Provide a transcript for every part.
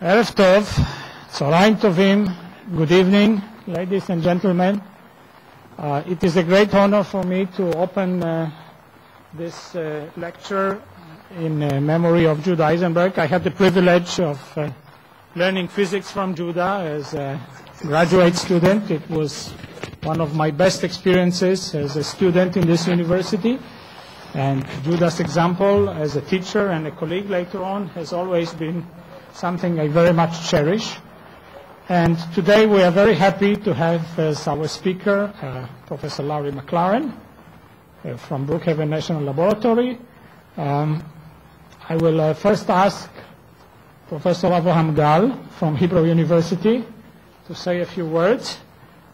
Erev Tov, Tzoraim Tovim, good evening, ladies and gentlemen. Uh, it is a great honor for me to open uh, this uh, lecture in uh, memory of Judah Eisenberg. I had the privilege of uh, learning physics from Judah as a graduate student. It was one of my best experiences as a student in this university. And Judah's example as a teacher and a colleague later on has always been something I very much cherish. And today we are very happy to have as our speaker uh, Professor Larry McLerran uh, from Brookhaven National Laboratory. Um, I will uh, first ask Professor Avraham Gal from Hebrew University to say a few words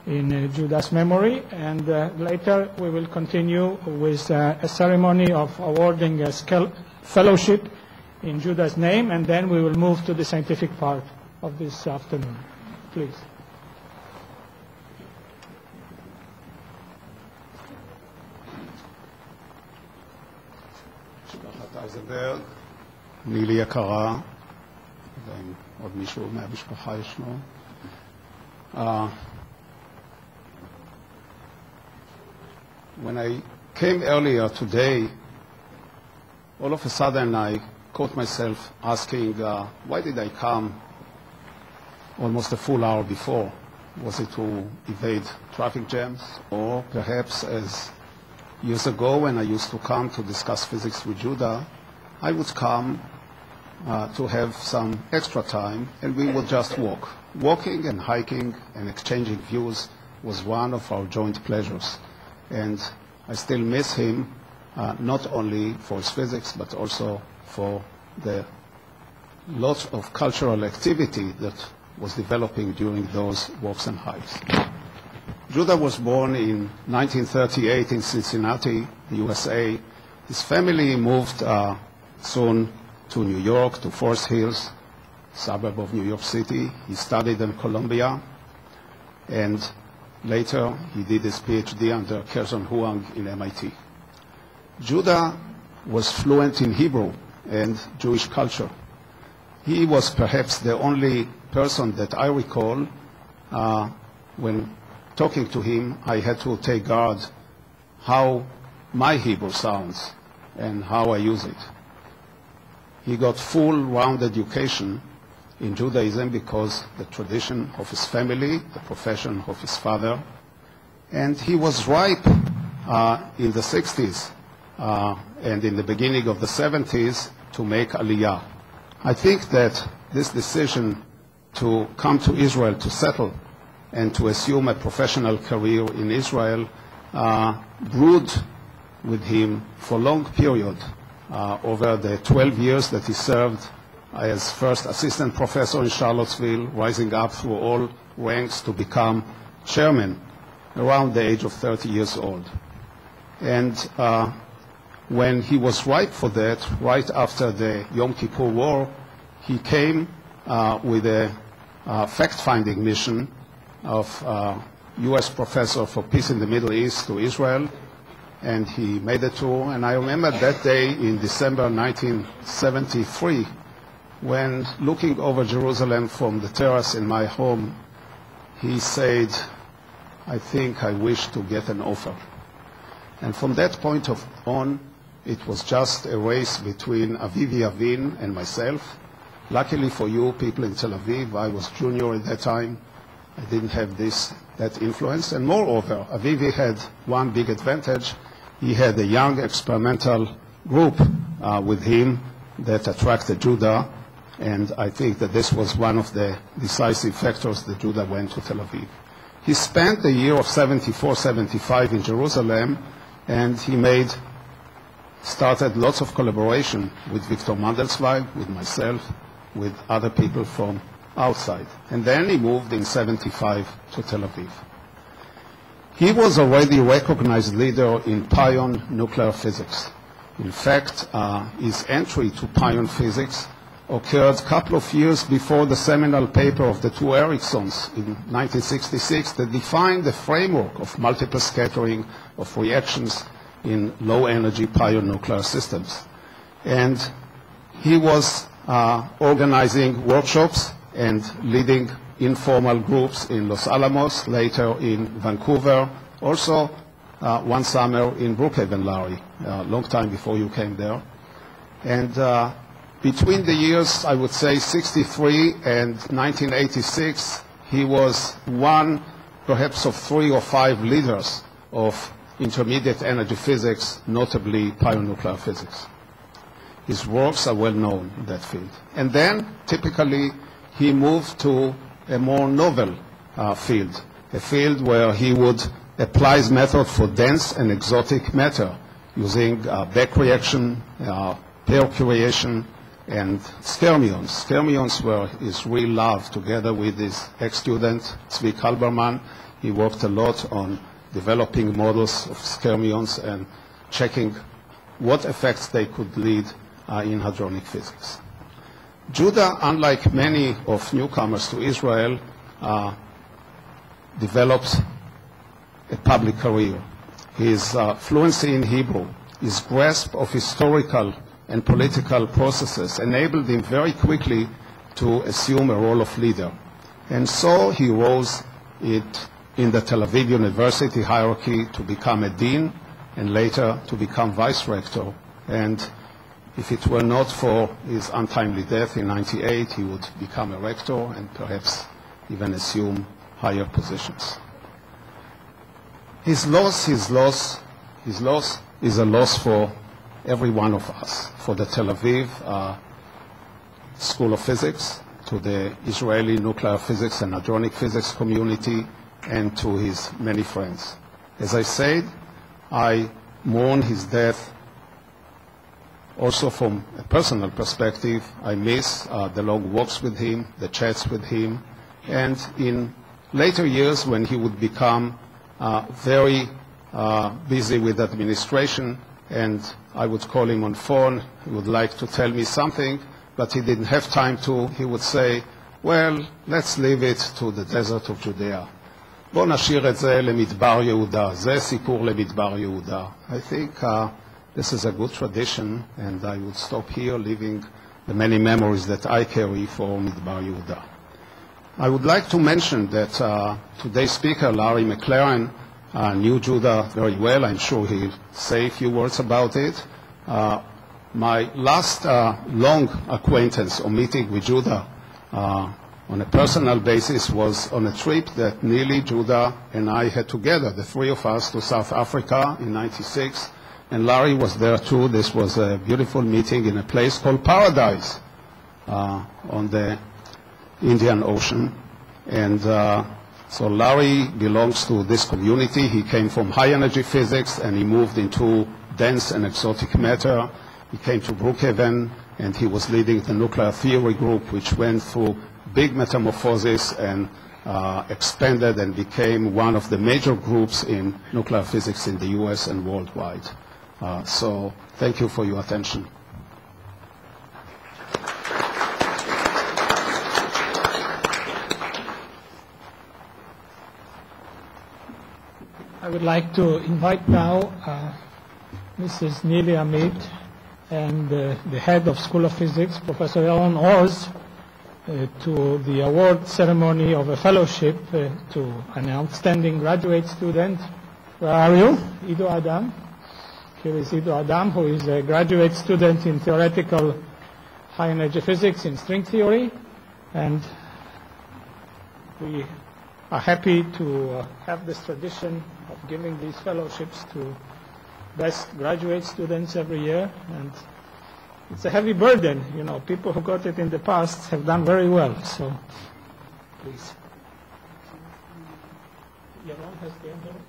in uh, Judah's memory, and uh, later we will continue with uh, a ceremony of awarding a fellowship in Judah's name, and then we will move to the scientific part of this afternoon. Please. משפחת אייזנברג, נילי יקרה, ואם עוד מישהו מהמשפחה ישנו. Uh, when I came earlier today, all of a sudden I caught myself asking, uh, why did I come almost a full hour before? Was it to evade traffic jams? Or perhaps as years ago when I used to come to discuss physics with Judah, I would come uh, to have some extra time and we would just walk. Walking and hiking and exchanging views was one of our joint pleasures. And I still miss him, uh, not only for his physics, but also for the lot of cultural activity that was developing during those walks and hikes. Judah was born in 1938 in Cincinnati, USA. His family moved uh, soon to New York, to Forest Hills, suburb of New York City. He studied in Columbia, and later he did his PhD under Kerson Huang in MIT. Judah was fluent in Hebrew and Jewish culture. He was perhaps the only person that I recall uh, when talking to him, I had to take guard how my Hebrew sounds and how I use it. He got full round education in Judaism because the tradition of his family, the profession of his father, and he was ripe uh, in the 60s uh, and in the beginning of the 70s to make Aliyah. I think that this decision to come to Israel to settle and to assume a professional career in Israel uh, brewed with him for a long period uh, over the 12 years that he served as first assistant professor in Charlottesville, rising up through all ranks to become chairman around the age of 30 years old. And uh, when he was ripe for that, right after the Yom Kippur War, he came uh, with a uh, fact-finding mission of uh, U.S. professor for peace in the Middle East to Israel, and he made a tour. And I remember that day in December 1973, when looking over Jerusalem from the terrace in my home, he said, I think I wish to get an offer. And from that point of on, it was just a race between Avivi Avin and myself. Luckily for you people in Tel Aviv, I was junior at that time. I didn't have this, that influence. And moreover, Avivi had one big advantage. He had a young experimental group uh, with him that attracted Judah. And I think that this was one of the decisive factors that Judah went to Tel Aviv. He spent the year of 74, 75 in Jerusalem, and he made, started lots of collaboration with Victor Mandelzweig, with myself, with other people from outside. And then he moved in 75 to Tel Aviv. He was already a recognized leader in pion nuclear physics. In fact, uh, his entry to pion physics occurred a couple of years before the seminal paper of the two Ericsons in 1966 that defined the framework of multiple scattering of reactions in low energy pion nuclear systems. And he was uh, organizing workshops and leading informal groups in Los Alamos, later in Vancouver, also uh, one summer in Brookhaven, Larry, a long time before you came there. And uh, between the years, I would say 63 and 1986, he was one, perhaps of three or five leaders of intermediate energy physics, notably pion nuclear physics. His works are well known in that field. And then, typically, he moved to a more novel uh, field, a field where he would apply his method for dense and exotic matter using uh, back reaction, uh, pair creation, and skyrmions. Skyrmions were his real love together with his ex-student, Zvi Kalbermann. He worked a lot on developing models of skyrmions and checking what effects they could lead uh, in hadronic physics. Judah, unlike many of newcomers to Israel, uh, developed a public career. His uh, fluency in Hebrew, his grasp of historical and political processes enabled him very quickly to assume a role of leader. And so he rose it in the Tel Aviv University hierarchy to become a dean and later to become vice rector. And if it were not for his untimely death in 98, he would become a rector and perhaps even assume higher positions. His loss, his loss, his loss is a loss for every one of us, for the Tel Aviv uh, School of Physics, to the Israeli nuclear physics and hadronic physics community, and to his many friends. As I said, I mourn his death also from a personal perspective. I miss uh, the long walks with him, the chats with him, and in later years when he would become uh, very uh, busy with administration and I would call him on phone, he would like to tell me something, but he didn't have time to, he would say, well, let's leave it to the desert of Judea. בואו נשאיר את זה למדבר יהודה. זה סיפור למדבר יהודה. I think uh, this is a good tradition, and I would stop here, leaving the many memories that I carry for מדבר יהודה. I would like to mention that uh, today's speaker, Larry McLerran, uh, knew Judah very well. I'm sure he'll say a few words about it. Uh, my last uh, long acquaintance or meeting with Judah uh, on a personal basis was on a trip that Neely, Judah, and I had together, the three of us, to South Africa in 96. And Larry was there too. This was a beautiful meeting in a place called Paradise uh, on the Indian Ocean. And uh, so Larry belongs to this community. He came from high energy physics and he moved into dense and exotic matter. He came to Brookhaven and he was leading the nuclear theory group, which went through big metamorphosis and uh, expanded and became one of the major groups in nuclear physics in the US and worldwide. Uh, so thank you for your attention. I would like to invite now uh, Mrs. Neely Amit and uh, the head of School of Physics, Professor Yaron Oz, uh, to the award ceremony of a fellowship uh, to an outstanding graduate student. Where are you? Ido Adam. Here is Ido Adam, who is a graduate student in theoretical high energy physics in string theory. And we are happy to uh, have this tradition of giving these fellowships to best graduate students every year. And it's a heavy burden. You know, people who got it in the past have done very well. So, please. Yaron has the envelope.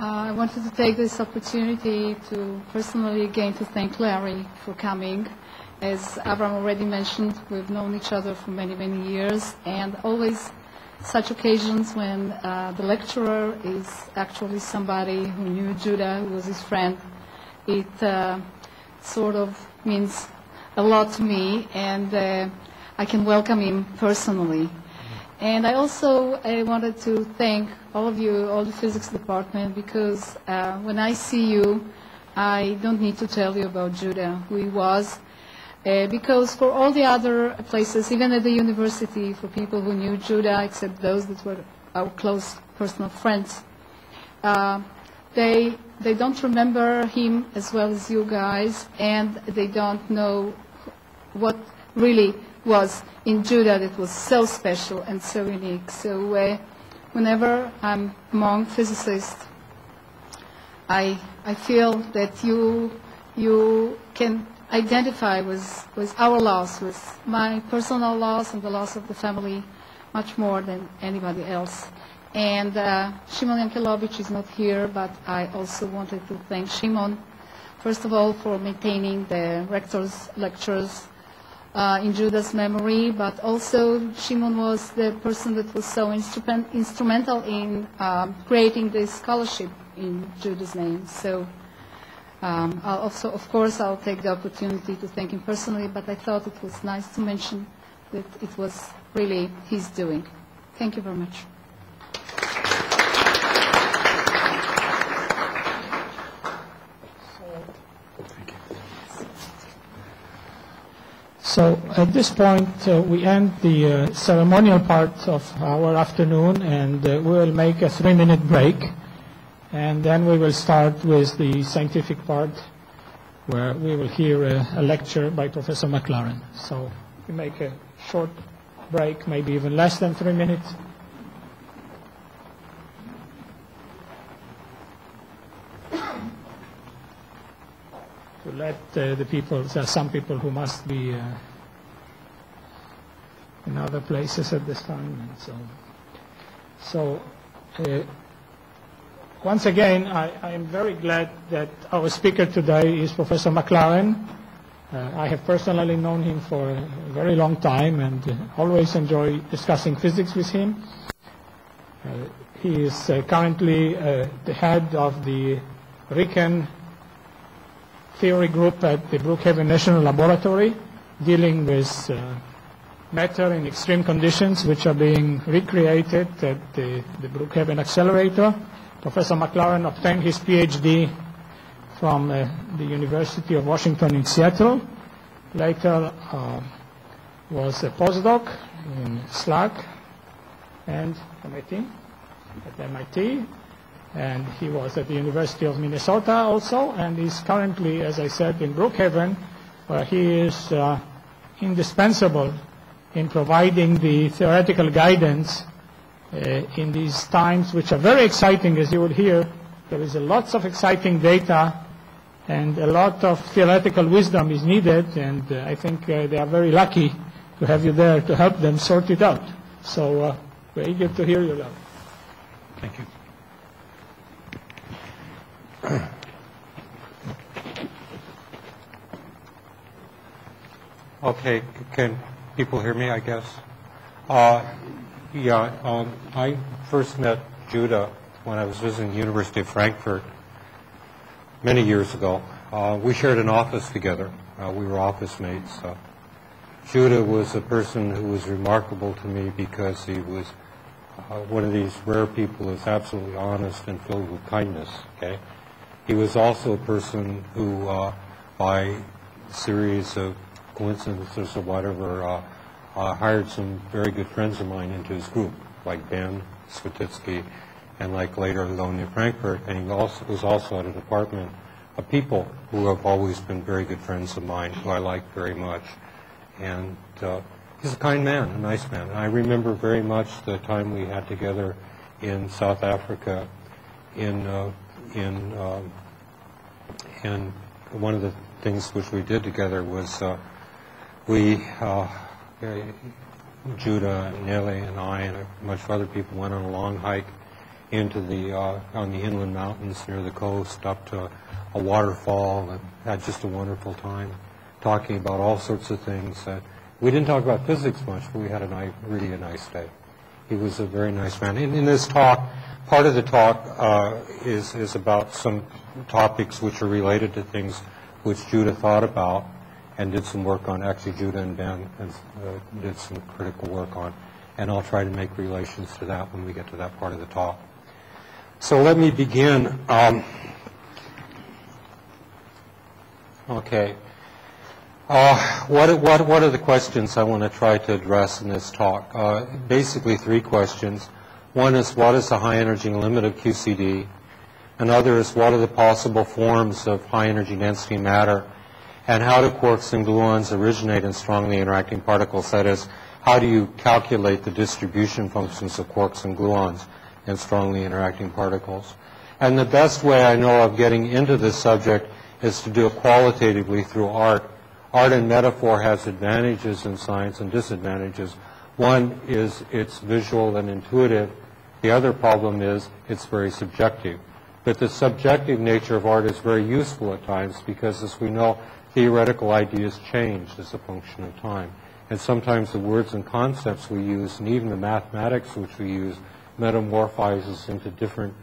Uh, I wanted to take this opportunity to personally again to thank Larry for coming. As Avram already mentioned, we've known each other for many, many years, and always such occasions when uh, the lecturer is actually somebody who knew Judah, who was his friend, it uh, sort of means a lot to me. And uh, I can welcome him personally. And I also uh, wanted to thank all of you, all the physics department, because uh, when I see you, I don't need to tell you about Judah, who he was. Uh, because for all the other places, even at the university, for people who knew Judah, except those that were our close personal friends, uh, they they don't remember him as well as you guys, and they don't know what really was in Judah that was so special and so unique. So uh, whenever I'm among physicists, I I feel that you you can identify with with our loss, with my personal loss and the loss of the family, much more than anybody else. And uh, Shimon Yankielowicz is not here, but I also wanted to thank Shimon, first of all, for maintaining the rector's lectures uh, in Judah's memory, but also Shimon was the person that was so instrument, instrumental in um, creating this scholarship in Judah's name. So um, I'll also, of course, I'll take the opportunity to thank him personally, but I thought it was nice to mention that it was really his doing. Thank you very much. So at this point, uh, we end the uh, ceremonial part of our afternoon, and uh, we will make a three-minute break, and then we will start with the scientific part, where we will hear a, a lecture by Professor McLerran. So we make a short break, maybe even less than three minutes. to let uh, the people, there are some people who must be uh, in other places at this time. And so, so uh, once again, I, am very glad that our speaker today is Professor McLerran. Uh, I have personally known him for a very long time and uh, always enjoy discussing physics with him. Uh, he is uh, currently uh, the head of the RIKEN theory group at the Brookhaven National Laboratory dealing with matter in extreme conditions which are being recreated at the, the Brookhaven Accelerator. Professor McLerran obtained his PhD from uh, the University of Washington in Seattle. Later uh, was a postdoc in SLAC and MIT, at MIT, and he was at the University of Minnesota also, and is currently, as I said, in Brookhaven, where he is uh, indispensable in providing the theoretical guidance uh, in these times, which are very exciting, as you will hear. There is a lots of exciting data, and a lot of theoretical wisdom is needed, and uh, I think uh, they are very lucky to have you there to help them sort it out. So uh, we're eager to hear you now. Thank you. Okay, can people hear me, I guess? Uh, yeah, um, I first met Judah when I was visiting the University of Frankfurt many years ago. Uh, we shared an office together. Uh, we were office mates. Judah was a person who was remarkable to me because he was uh, one of these rare people who's absolutely honest and filled with kindness. Okay, he was also a person who, uh, by a series of coincidences or whatever, uh, uh, hired some very good friends of mine into his group, like Ben Svetitsky, and like later Leonid Frankfurt, and he also was also at a department of people who have always been very good friends of mine, who I like very much. And uh, he's a kind man, a nice man. And I remember very much the time we had together in South Africa in, uh, in, uh, and one of the things which we did together was uh, we, uh, Judah, Nelly, and I, and a bunch of other people went on a long hike into the uh, on the inland mountains near the coast, up to a waterfall, and had just a wonderful time talking about all sorts of things. That we didn't talk about physics much, but we had a nice, really a nice day. He was a very nice man. In, in this talk, part of the talk uh, is is about some topics which are related to things which Judah thought about and did some work on, actually Judah and Ben and, uh, did some critical work on, and I'll try to make relations to that when we get to that part of the talk. So let me begin. Um, okay. Uh, what, what, what are the questions I want to try to address in this talk? Uh, basically three questions. One is what is the high energy limit of QCD? Another is what are the possible forms of high energy density matter? And how do quarks and gluons originate in strongly interacting particles? That is, how do you calculate the distribution functions of quarks and gluons in strongly interacting particles? And the best way I know of getting into this subject is to do it qualitatively through art art and metaphor has advantages in science and disadvantages. One is it's visual and intuitive. The other problem is it's very subjective. But the subjective nature of art is very useful at times because, as we know, theoretical ideas change as a function of time. And sometimes the words and concepts we use, and even the mathematics which we use, metamorphizes into different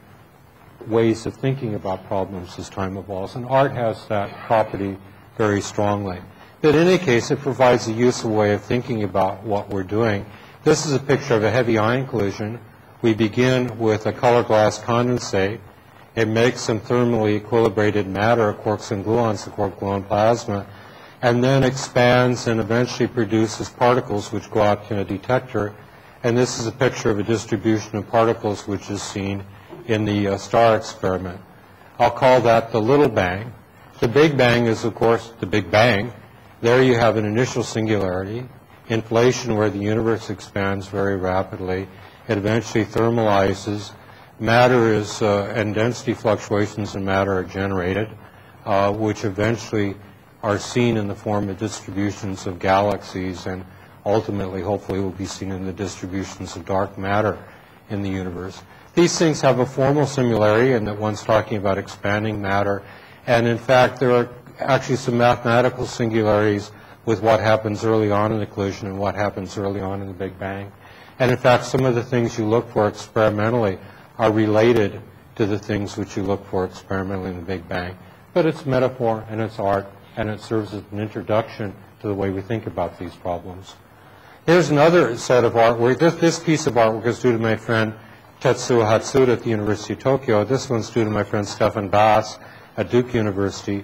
ways of thinking about problems as time evolves. And art has that property very strongly. But in any case, it provides a useful way of thinking about what we're doing. This is a picture of a heavy ion collision. We begin with a color glass condensate. It makes some thermally equilibrated matter, quarks and gluons, the quark gluon plasma, and then expands and eventually produces particles which go out in a detector. And this is a picture of a distribution of particles which is seen in the uh, star experiment. I'll call that the little bang. The big bang is, of course, the big bang. There you have an initial singularity, inflation where the universe expands very rapidly. It eventually thermalizes. Matter is, uh, and density fluctuations in matter are generated, uh, which eventually are seen in the form of distributions of galaxies and ultimately, hopefully, will be seen in the distributions of dark matter in the universe. These things have a formal similarity in that one's talking about expanding matter. And in fact, there are actually some mathematical singularities with what happens early on in the collision and what happens early on in the Big Bang. And in fact, some of the things you look for experimentally are related to the things which you look for experimentally in the Big Bang. But it's metaphor and it's art, and it serves as an introduction to the way we think about these problems. Here's another set of artwork. This, this piece of artwork is due to my friend Tetsuo Hatsuda at the University of Tokyo. This one's due to my friend Steffen Bass at Duke University.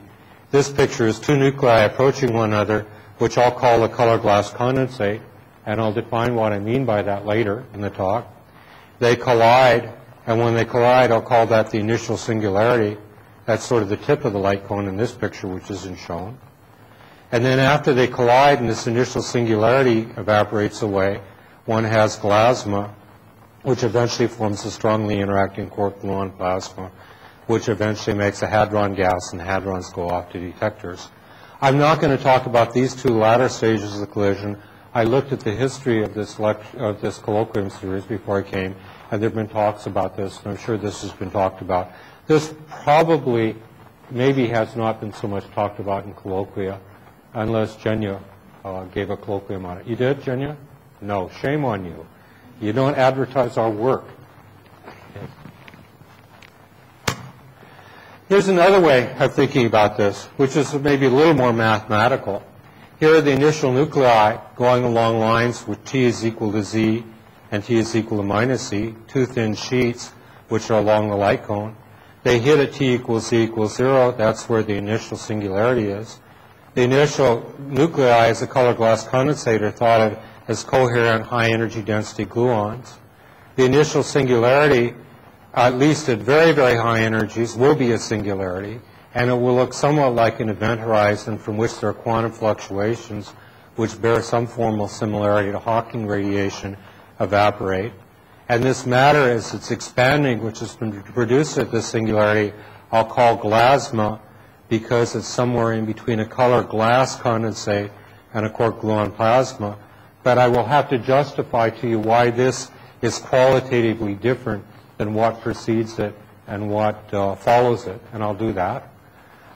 This picture is two nuclei approaching one another, which I'll call a color glass condensate, and I'll define what I mean by that later in the talk. They collide, and when they collide, I'll call that the initial singularity. That's sort of the tip of the light cone in this picture, which isn't shown. And then after they collide and this initial singularity evaporates away, one has plasma, which eventually forms a strongly interacting quark-gluon plasma, which eventually makes a hadron gas, and hadrons go off to detectors. I'm not going to talk about these two latter stages of the collision. I looked at the history of this, of this colloquium series before I came, there have been talks about this, and I'm sure this has been talked about. This probably maybe has not been so much talked about in colloquia, unless Genya uh, gave a colloquium on it. You did, Genya? No. Shame on you. You don't advertise our work. Here's another way of thinking about this, which is maybe a little more mathematical. Here are the initial nuclei going along lines with t is equal to z and t is equal to minus z, two thin sheets which are along the light cone. They hit at t equals z equals 0. That's where the initial singularity is. The initial nuclei as a color glass condensator thought of as coherent high energy density gluons. The initial singularity at least at very, very high energies, will be a singularity, and it will look somewhat like an event horizon from which there are quantum fluctuations which bear some formal similarity to Hawking radiation evaporate. And this matter, as it's expanding, which has been produced at this singularity, I'll call glasma because it's somewhere in between a color glass condensate and a quark gluon plasma. But I will have to justify to you why this is qualitatively different than what precedes it and what uh, follows it, and I'll do that.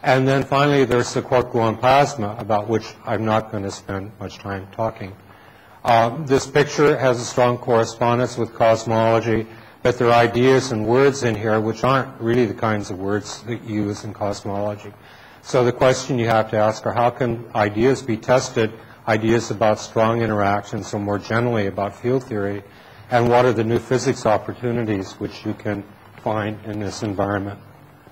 And then finally, there's the quark-gluon plasma, about which I'm not going to spend much time talking. Uh, this picture has a strong correspondence with cosmology, but there are ideas and words in here which aren't really the kinds of words that you use in cosmology. So the question you have to ask are how can ideas be tested, ideas about strong interactions, or more generally about field theory, and what are the new physics opportunities which you can find in this environment?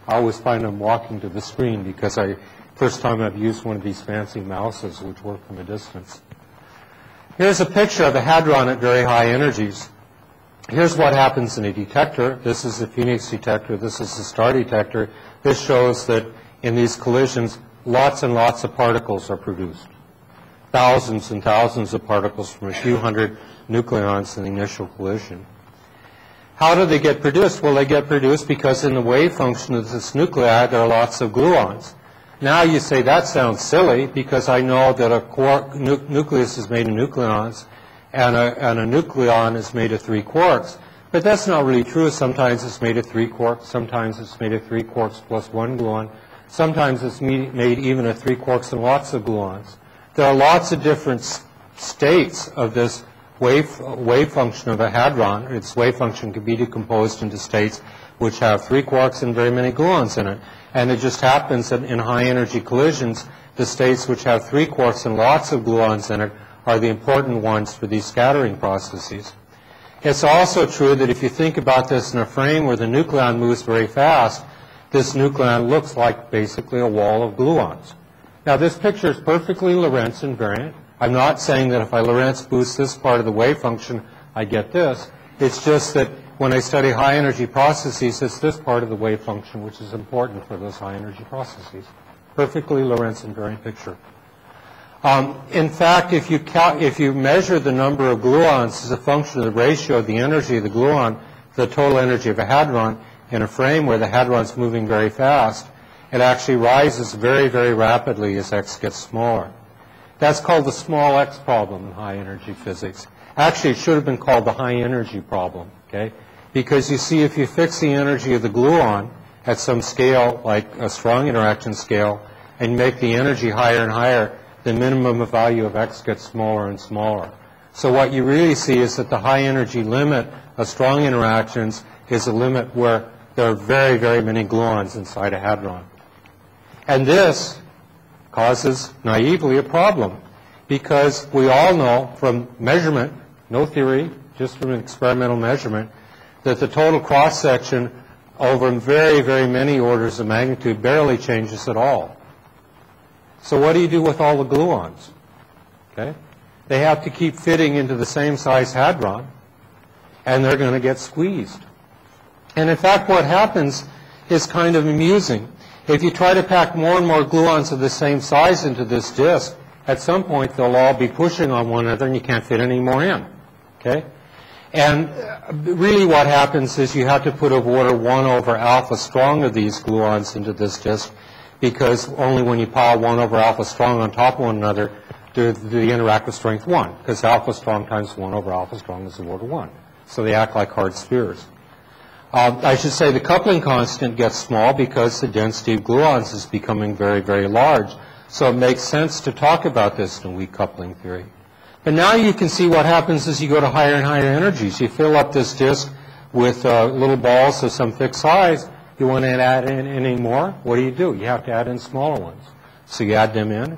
I always find I'm walking to the screen because I, first time I've used one of these fancy mouses which work from a distance. Here's a picture of a hadron at very high energies. Here's what happens in a detector. This is the PHENIX detector. This is the star detector. This shows that in these collisions, lots and lots of particles are produced. Thousands and thousands of particles from a few hundred nucleons in the initial collision. How do they get produced? Well, they get produced because in the wave function of this nuclei, there are lots of gluons. Now you say that sounds silly because I know that a quark, nu nucleus is made of nucleons and a, and a nucleon is made of three quarks. But that's not really true. Sometimes it's made of three quarks. Sometimes it's made of three quarks plus one gluon. Sometimes it's made even of three quarks and lots of gluons. There are lots of different states of this wave, wave function of a hadron. Its wave function can be decomposed into states which have three quarks and very many gluons in it. And it just happens that in high energy collisions, the states which have three quarks and lots of gluons in it are the important ones for these scattering processes. It's also true that if you think about this in a frame where the nucleon moves very fast, this nucleon looks like basically a wall of gluons. Now this picture is perfectly Lorentz invariant. I'm not saying that if I Lorentz boost this part of the wave function, I get this. It's just that when I study high energy processes, it's this part of the wave function which is important for those high energy processes. Perfectly Lorentz invariant picture. Um, in fact, if you, if you measure the number of gluons as a function of the ratio of the energy of the gluon to the total energy of a hadron, in a frame where the hadron's moving very fast, it actually rises very, very rapidly as x gets smaller. That's called the small x problem in high energy physics. Actually, it should have been called the high energy problem, okay? Because you see, if you fix the energy of the gluon at some scale, like a strong interaction scale, and make the energy higher and higher, the minimum value of x gets smaller and smaller. So what you really see is that the high energy limit of strong interactions is a limit where there are very, very many gluons inside a hadron. And this causes naively a problem because we all know from measurement, no theory, just from an experimental measurement, that the total cross section over very, very many orders of magnitude barely changes at all. So what do you do with all the gluons? Okay? They have to keep fitting into the same size hadron, and they're going to get squeezed. And in fact, what happens is kind of amusing. If you try to pack more and more gluons of the same size into this disk, at some point they'll all be pushing on one another and you can't fit any more in. Okay? And really what happens is you have to put a order 1 over alpha strong of these gluons into this disk because only when you pile 1 over alpha strong on top of one another do they interact with strength 1 because alpha strong times 1 over alpha strong is the order 1. So they act like hard spheres. Uh, I should say the coupling constant gets small because the density of gluons is becoming very, very large. So it makes sense to talk about this in weak coupling theory. But now you can see what happens as you go to higher and higher energies. You fill up this disk with uh, little balls of some fixed size. You want to add in any more? What do you do? You have to add in smaller ones. So you add them in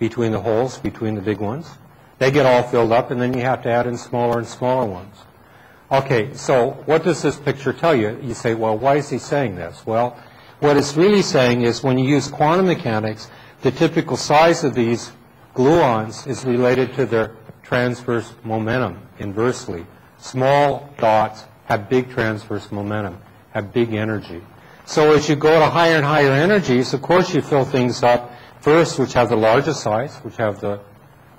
between the holes, between the big ones. They get all filled up, and then you have to add in smaller and smaller ones. Okay, so what does this picture tell you? You say, well, why is he saying this? Well, what it's really saying is when you use quantum mechanics, the typical size of these gluons is related to their transverse momentum inversely. Small dots have big transverse momentum, have big energy. So as you go to higher and higher energies, of course you fill things up first which have the largest size, which have the,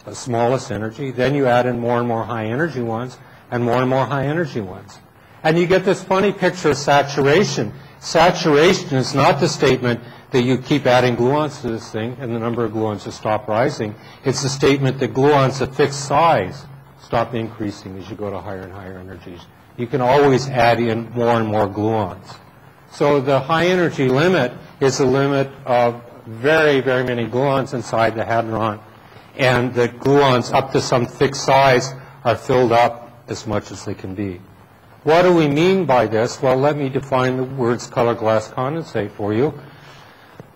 the smallest energy. Then you add in more and more high energy ones and more and more high energy ones. And you get this funny picture of saturation. Saturation is not the statement that you keep adding gluons to this thing and the number of gluons just stop rising. It's the statement that gluons of fixed size stop increasing as you go to higher and higher energies. You can always add in more and more gluons. So the high energy limit is the limit of very, very many gluons inside the hadron. And the gluons up to some fixed size are filled up as much as they can be. What do we mean by this? Well, let me define the words color glass condensate for you.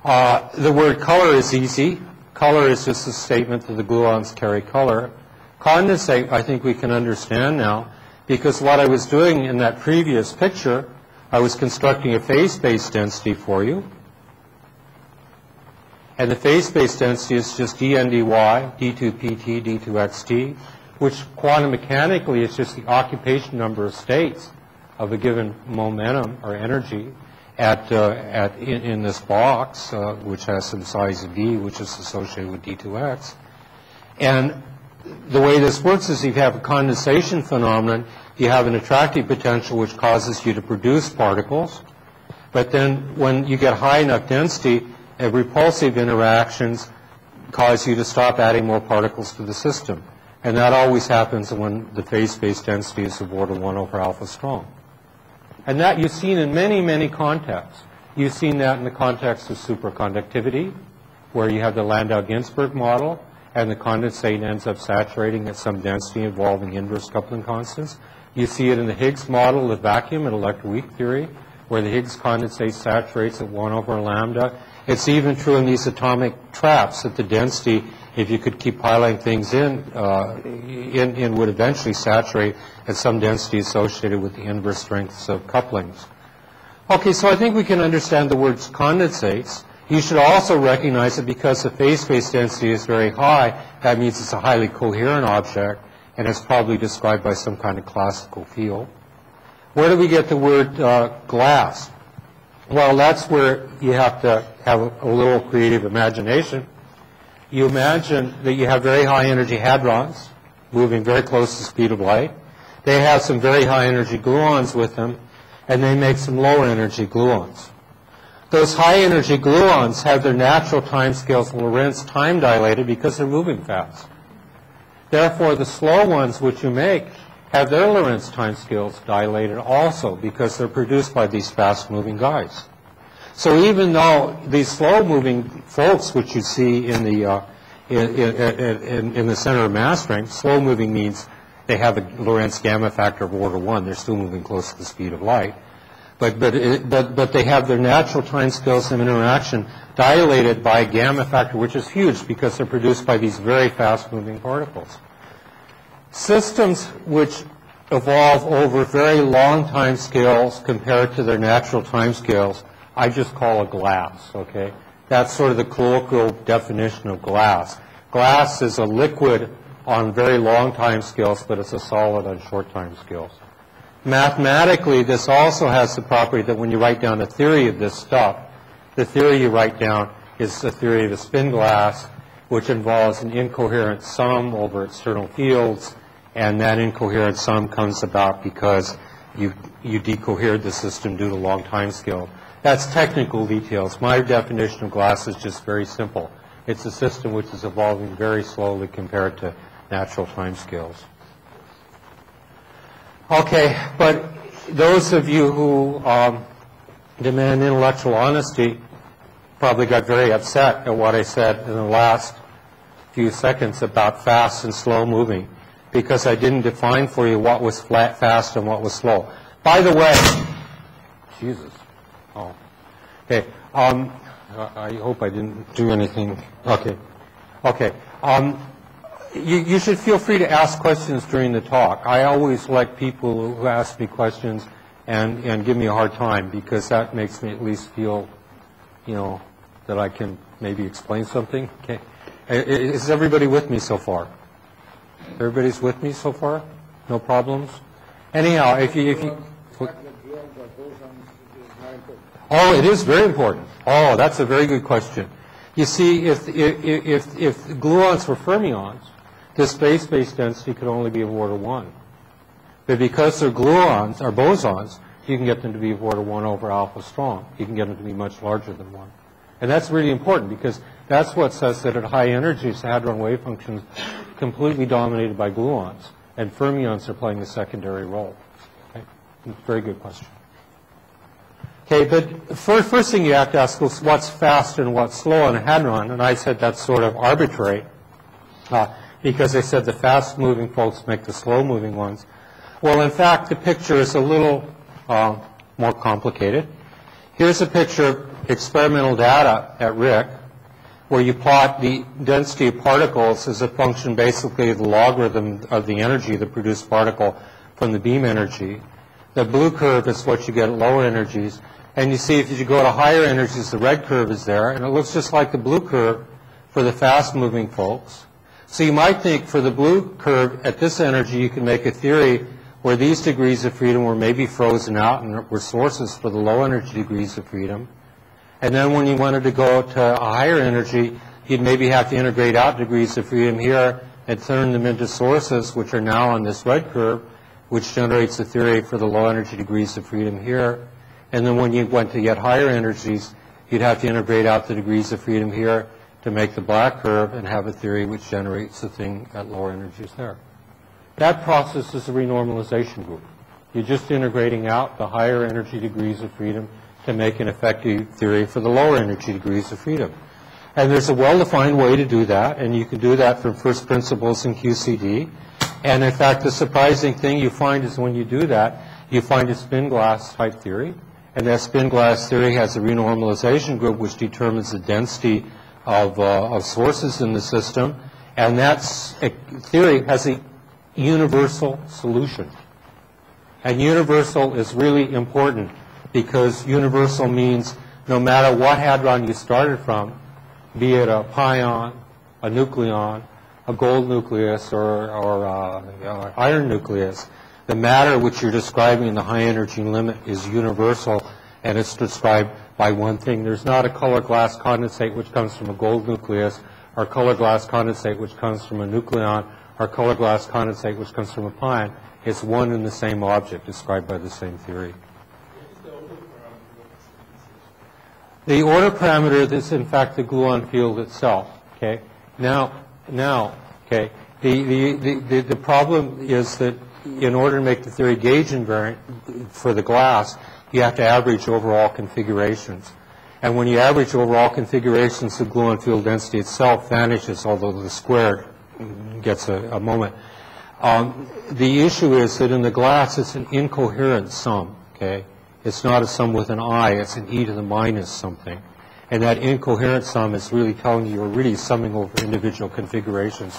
Uh, the word color is easy. Color is just a statement that the gluons carry color. Condensate, I think we can understand now, because what I was doing in that previous picture, I was constructing a phase space density for you. And the phase space density is just dn dy, d2pt, d2xt, which quantum mechanically is just the occupation number of states of a given momentum or energy at, uh, at in, in this box, uh, which has some size v, which is associated with d2x. And the way this works is if you have a condensation phenomenon, you have an attractive potential which causes you to produce particles. But then when you get high enough density, uh, repulsive interactions cause you to stop adding more particles to the system. And that always happens when the phase space density is of order 1 over alpha strong. And that you've seen in many, many contexts. You've seen that in the context of superconductivity, where you have the Landau-Ginzburg model, and the condensate ends up saturating at some density involving inverse coupling constants. You see it in the Higgs model of vacuum and electroweak theory, where the Higgs condensate saturates at 1 over lambda. It's even true in these atomic traps that the density, if you could keep piling things in, uh, in, in would eventually saturate at some density associated with the inverse strengths of couplings. Okay, so I think we can understand the words condensates. You should also recognize that because the phase space density is very high, that means it's a highly coherent object, and it's probably described by some kind of classical field. Where do we get the word uh, glass? Well, that's where you have to have a, little creative imagination. You imagine that you have very high energy hadrons moving very close to the speed of light. They have some very high energy gluons with them, and they make some lower energy gluons. Those high energy gluons have their natural timescales Lorentz time dilated because they're moving fast. Therefore, the slow ones which you make have their Lorentz timescales dilated also because they're produced by these fast moving guys. So even though these slow moving folks which you see in the uh, in, in, in, the center of mass strength, slow moving means they have a Lorentz gamma factor of order one. They're still moving close to the speed of light. But, but, it, but, but they have their natural time scales of interaction dilated by a gamma factor, which is huge because they're produced by these very fast-moving particles. Systems which evolve over very long time scales compared to their natural time scales, I just call a glass, okay? That's sort of the colloquial definition of glass. Glass is a liquid on very long time scales, but it's a solid on short time scales. Mathematically, this also has the property that when you write down a theory of this stuff, the theory you write down is the theory of a spin glass, which involves an incoherent sum over external fields, and that incoherent sum comes about because you, you decohered the system due to long time scale. That's technical details. My definition of glass is just very simple. It's a system which is evolving very slowly compared to natural time scales. Okay, but those of you who um, demand intellectual honesty probably got very upset at what I said in the last few seconds about fast and slow moving because I didn't define for you what was flat, fast and what was slow. By the way, Jesus. Oh, okay. Um, I hope I didn't do anything. Okay. Okay. Um, you, you should feel free to ask questions during the talk. I always like people who ask me questions and, and give me a hard time because that makes me at least feel, you know, that I can maybe explain something. Okay. Is everybody with me so far? Everybody's with me so far? No problems? Anyhow, if you, if you, oh, it is very important. Oh, that's a very good question. You see, if, if, if, if gluons were fermions, the space-based density could only be of order 1. But because they're gluons, or bosons, you can get them to be of order 1 over alpha strong. You can get them to be much larger than 1. And that's really important because that's what says that at high energies, hadron wave function is completely dominated by gluons, and fermions are playing a secondary role. Okay? Very good question. Okay, but first, first thing you have to ask is what's fast and what's slow in a hadron, and I said that's sort of arbitrary. Uh, because they said the fast-moving folks make the slow-moving ones. Well, in fact, the picture is a little uh, more complicated. Here's a picture. Experimental data at RHIC, where you plot the density of particles as a function basically of the logarithm of the energy of the produced particle from the beam energy. The blue curve is what you get at lower energies. And you see if you go to higher energies, the red curve is there, and it looks just like the blue curve for the fast-moving folks. So you might think for the blue curve at this energy, you can make a theory where these degrees of freedom were maybe frozen out and were sources for the low energy degrees of freedom. And then when you wanted to go to a higher energy, you'd maybe have to integrate out degrees of freedom here and turn them into sources, which are now on this red curve, which generates the theory for the low energy degrees of freedom here. And then when you went to yet higher energies, you'd have to integrate out the degrees of freedom here to make the black curve and have a theory which generates the thing at lower energies there. That process is a renormalization group. You're just integrating out the higher energy degrees of freedom to make an effective theory for the lower energy degrees of freedom. And there's a well-defined way to do that, and you can do that from first principles in QCD. And in fact, the surprising thing you find is when you do that, you find a spin glass type theory. And that spin glass theory has a renormalization group which determines the density of, uh, of sources in the system. And that theory has a universal solution. And universal is really important because universal means no matter what hadron you started from, be it a pion, a nucleon, a gold nucleus, or, or uh, iron nucleus, the matter which you're describing in the high energy limit is universal, and it's described by one thing. There's not a color glass condensate which comes from a gold nucleus, or color glass condensate which comes from a nucleon, or color glass condensate which comes from a pion. It's one and the same object described by the same theory. The order parameter is in fact the gluon field itself. Okay. Now, now, okay. The, the, the, the, problem is that in order to make the theory gauge invariant for the glass, you have to average overall configurations. And when you average overall configurations, the gluon field density itself vanishes, although the squared gets a, a moment. Um, the issue is that in the glass, it's an incoherent sum, okay? It's not a sum with an i, it's an e to the minus something. And that incoherent sum is really telling you you're really summing over individual configurations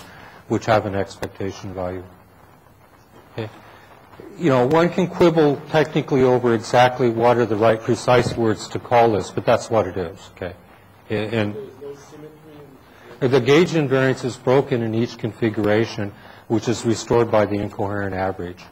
which have an expectation value. Okay? You know, one can quibble technically over exactly what are the right precise words to call this, but that's what it is, okay? And, the gauge invariance is broken in each configuration, which is restored by the incoherent average.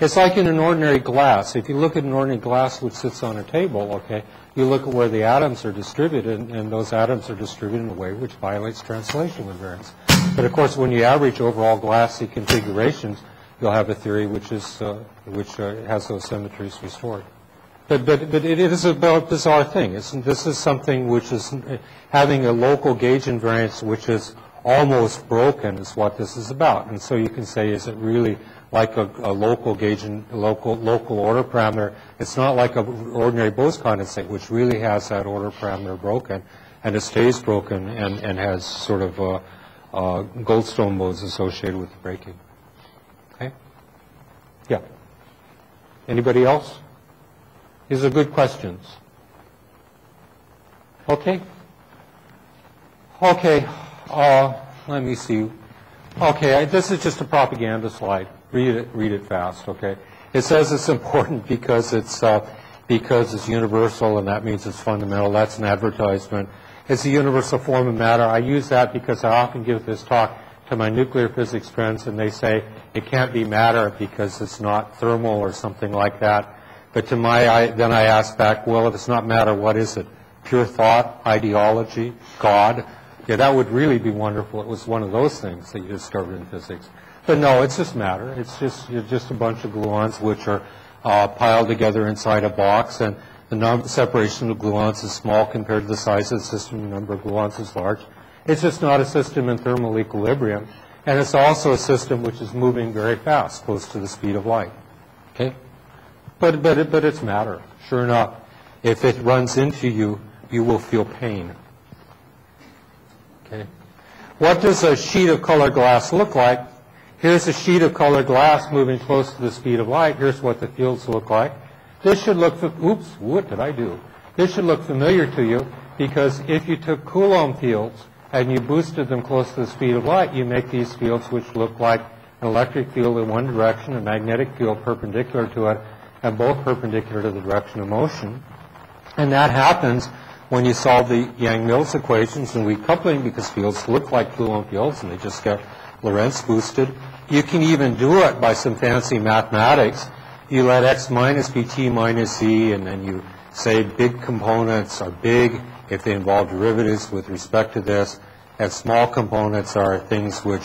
It's like in an ordinary glass. If you look at an ordinary glass which sits on a table, okay, you look at where the atoms are distributed, and those atoms are distributed in a way which violates translation invariance. But of course, when you average overall glassy configurations, you'll have a theory which is uh, which uh, has those symmetries restored. But, but, but it is a bizarre thing. It's, this is something which is having a local gauge invariance which is almost broken is what this is about. And so you can say, is it really like a, a local gauge and local, local order parameter? It's not like an ordinary Bose condensate, which really has that order parameter broken, and it stays broken and, and has sort of uh, uh, Goldstone modes associated with the breaking. Okay? Yeah. Anybody else? These are good questions. Okay? Okay. Uh, let me see. Okay, I, this is just a propaganda slide. Read it, read it fast, okay? It says it's important because it's, uh, because it's universal and that means it's fundamental. That's an advertisement. It's a universal form of matter. I use that because I often give this talk to my nuclear physics friends and they say it can't be matter because it's not thermal or something like that. But to my, I, then I ask back, well, if it's not matter, what is it? Pure thought, ideology, God? Yeah, that would really be wonderful. It was one of those things that you discovered in physics. But no, it's just matter. It's just just a bunch of gluons which are uh, piled together inside a box, and the separation of gluons is small compared to the size of the system. The number of gluons is large. It's just not a system in thermal equilibrium, and it's also a system which is moving very fast, close to the speed of light. Okay. But, but, it, but it's matter. Sure enough, if it runs into you, you will feel pain. Okay. What does a sheet of colored glass look like? Here's a sheet of colored glass moving close to the speed of light. Here's what the fields look like. This should look, oops, what did I do? This should look familiar to you because if you took Coulomb fields and you boosted them close to the speed of light, you make these fields which look like an electric field in one direction, a magnetic field perpendicular to it, and both perpendicular to the direction of motion. And that happens when you solve the Yang-Mills equations and weak coupling because fields look like Coulomb fields and they just get Lorentz boosted. You can even do it by some fancy mathematics. You let x minus be t minus z and then you say big components are big if they involve derivatives with respect to this and small components are things which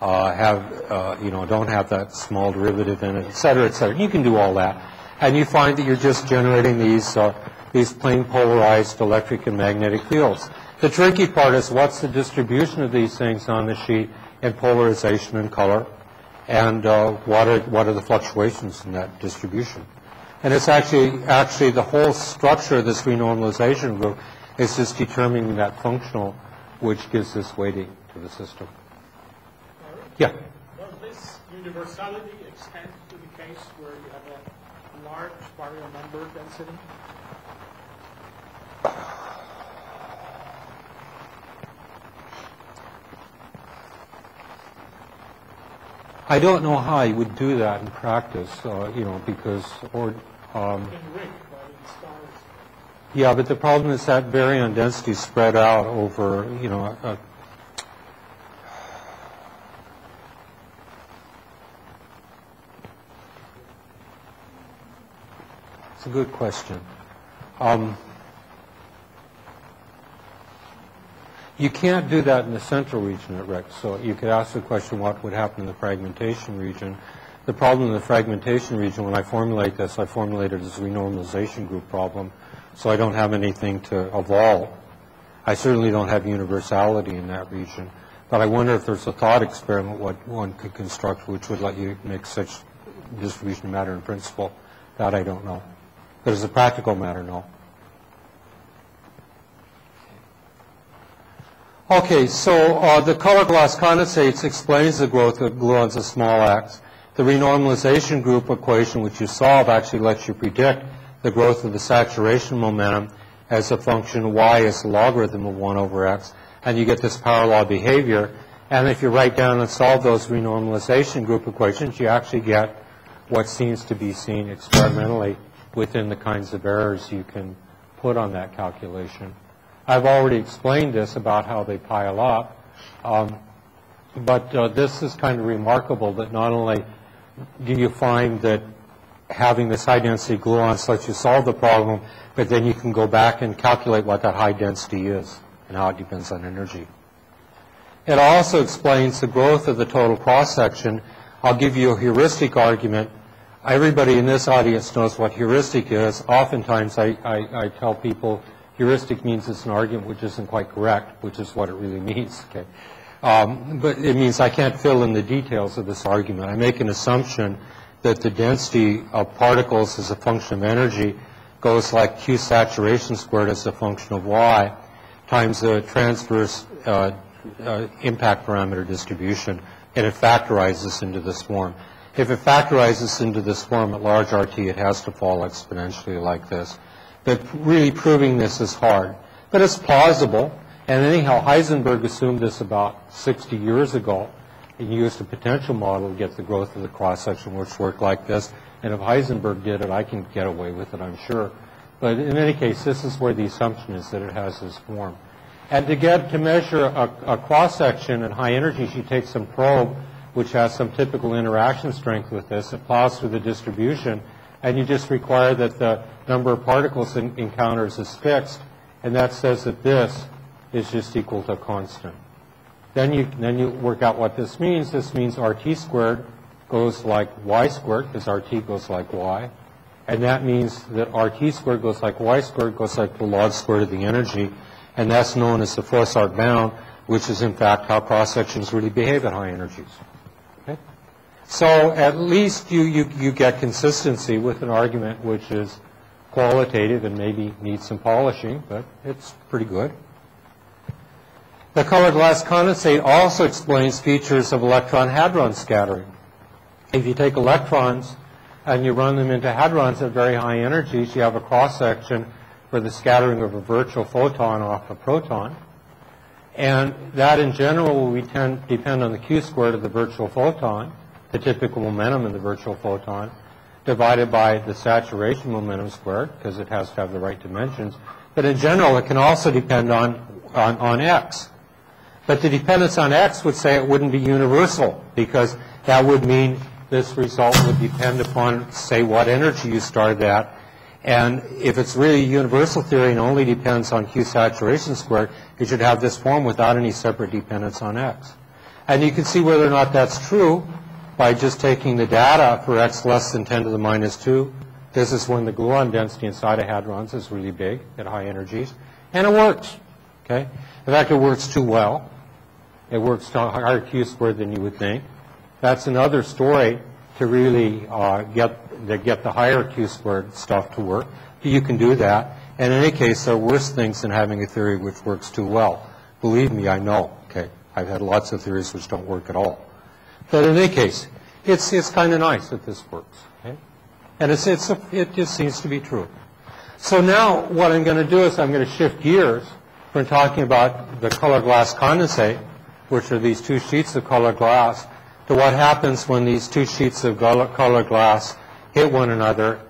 uh, have, uh, you know, don't have that small derivative in it, et cetera, et cetera. You can do all that. And you find that you're just generating these uh, these plane polarized electric and magnetic fields. The tricky part is what's the distribution of these things on the sheet in polarization and color, and uh, what are what are the fluctuations in that distribution? And it's actually actually the whole structure of this renormalization group is just determining that functional, which gives this weighting to the system. Yeah. Does this universality extend to the case where you have a large baryon number density? I don't know how I would do that in practice, uh, you know, because, or, um, yeah, but the problem is that baryon density spread out over, you know, a, it's a good question. Um, You can't do that in the central region at RHIC. So you could ask the question, what would happen in the fragmentation region? The problem in the fragmentation region, when I formulate this, I formulate it as a renormalization group problem. So I don't have anything to evolve. I certainly don't have universality in that region. But I wonder if there's a thought experiment what one could construct which would let you make such distribution matter in principle. That I don't know. But as a practical matter, no. Okay, so uh, the color glass condensates explains the growth of gluons of small x. The renormalization group equation, which you solve, actually lets you predict the growth of the saturation momentum as a function y is the logarithm of 1 over x, and you get this power law behavior. And if you write down and solve those renormalization group equations, you actually get what seems to be seen experimentally within the kinds of errors you can put on that calculation. I've already explained this about how they pile up, um, but uh, this is kind of remarkable that not only do you find that having this high density gluons lets you solve the problem, but then you can go back and calculate what that high density is and how it depends on energy. It also explains the growth of the total cross section. I'll give you a heuristic argument. Everybody in this audience knows what heuristic is. Oftentimes I, I, I tell people heuristic means it's an argument which isn't quite correct, which is what it really means. Okay. Um, but it means I can't fill in the details of this argument. I make an assumption that the density of particles as a function of energy goes like Q saturation squared as a function of Y times the transverse uh, uh, impact parameter distribution, and it factorizes into this form. If it factorizes into this form at large RT, it has to fall exponentially like this. But really proving this is hard. But it's plausible. And anyhow, Heisenberg assumed this about 60 years ago and used a potential model to get the growth of the cross-section which worked like this. And if Heisenberg did it, I can get away with it, I'm sure. But in any case, this is where the assumption is that it has this form. And to get to measure a, a cross-section at high energy, she takes some probe which has some typical interaction strength with this. It plows through the distribution and you just require that the number of particles it encounters is fixed, and that says that this is just equal to a constant. Then you, then you work out what this means. This means RT squared goes like Y squared, because RT goes like Y. And that means that RT squared goes like Y squared, goes like the log squared of the energy. And that's known as the Froissart bound, which is in fact how cross-sections really behave at high energies. So at least you, you, you get consistency with an argument which is qualitative and maybe needs some polishing, but it's pretty good. The colored glass condensate also explains features of electron-hadron scattering. If you take electrons and you run them into hadrons at very high energies, you have a cross-section for the scattering of a virtual photon off a proton. And that in general will depend on the q squared of the virtual photon, the typical momentum in the virtual photon, divided by the saturation momentum squared, because it has to have the right dimensions. But in general, it can also depend on, on, on x. But the dependence on x would say it wouldn't be universal, because that would mean this result would depend upon, say, what energy you started at. And if it's really universal theory and only depends on Q saturation squared, you should have this form without any separate dependence on x. And you can see whether or not that's true by just taking the data for x less than 10 to the minus 2. This is when the gluon density inside of hadrons is really big at high energies. And it works. Okay? In fact, it works too well. It works to higher Q squared than you would think. That's another story to really uh, get, the, get the higher Q squared stuff to work. But you can do that. And in any case, there are worse things than having a theory which works too well. Believe me, I know. Okay, I've had lots of theories which don't work at all. But in any case, it's, it's kind of nice that this works. Okay? And it's, it's a, it just seems to be true. So now what I'm going to do is I'm going to shift gears from talking about the color glass condensate, which are these two sheets of color glass, to what happens when these two sheets of color glass hit one another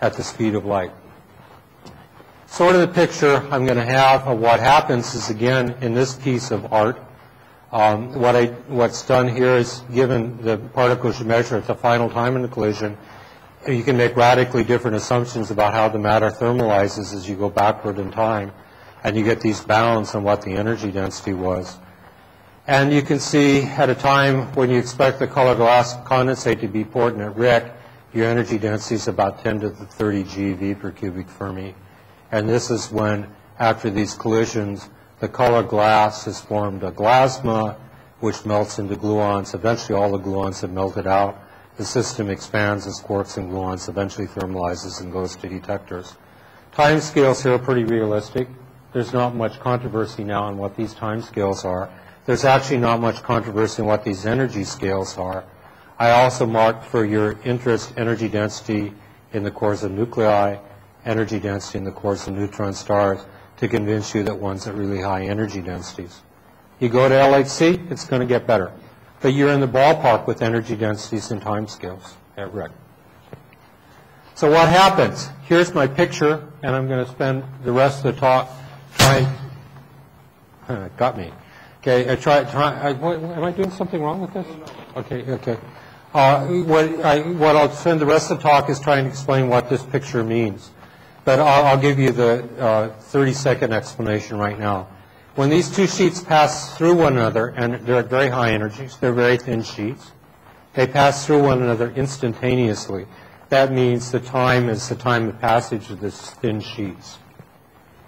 at the speed of light. Sort of the picture I'm going to have of what happens is, again, in this piece of art, um, what I, what's done here is given the particles you measure at the final time in the collision, you can make radically different assumptions about how the matter thermalizes as you go backward in time, and you get these bounds on what the energy density was. And you can see at a time when you expect the color glass condensate to be important at RHIC, your energy density is about 10 to the 30 GeV per cubic Fermi. And this is when, after these collisions, the color glass has formed a glasma, which melts into gluons. Eventually, all the gluons have melted out. The system expands as quarks and gluons, eventually thermalizes and goes to detectors. Time scales here are pretty realistic. There's not much controversy now on what these time scales are. There's actually not much controversy on what these energy scales are. I also marked for your interest energy density in the cores of nuclei, energy density in the cores of neutron stars to convince you that one's at really high energy densities. You go to LHC, it's going to get better. But you're in the ballpark with energy densities and timescales at RHIC. So what happens? Here's my picture, and I'm going to spend the rest of the talk trying. got me. Okay, I try. try I, what, am I doing something wrong with this? Okay, okay. Uh, what, I, what I'll spend the rest of the talk is trying to explain what this picture means. But I'll, I'll give you the 30-second uh, explanation right now. When these two sheets pass through one another, and they're at very high energies, they're very thin sheets, they pass through one another instantaneously. That means the time is the time of passage of these thin sheets.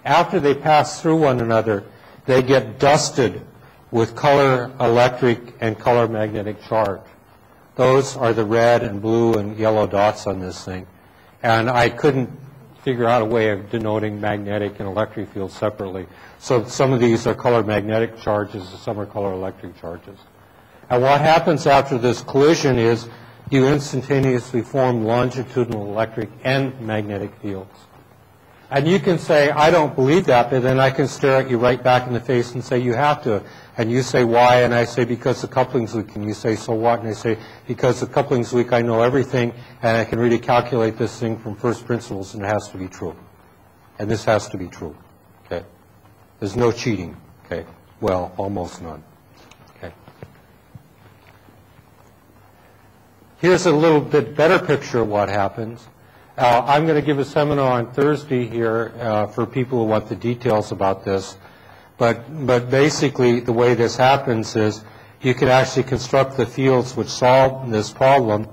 After they pass through one another, they get dusted with color electric and color magnetic charge. Those are the red and blue and yellow dots on this thing. And I couldn't figure out a way of denoting magnetic and electric fields separately. So some of these are color magnetic charges, and some are color electric charges. And what happens after this collision is you instantaneously form longitudinal electric and magnetic fields. And you can say, I don't believe that, but then I can stare at you right back in the face and say, you have to. And you say, why? And I say, because the coupling's weak. And you say, so what? And I say, because the coupling's weak, I know everything, and I can really calculate this thing from first principles, and it has to be true. And this has to be true. Okay? There's no cheating. Okay? Well, almost none. Okay? Here's a little bit better picture of what happens. Uh, I'm going to give a seminar on Thursday here uh, for people who want the details about this. But, but basically, the way this happens is you can actually construct the fields which solve this problem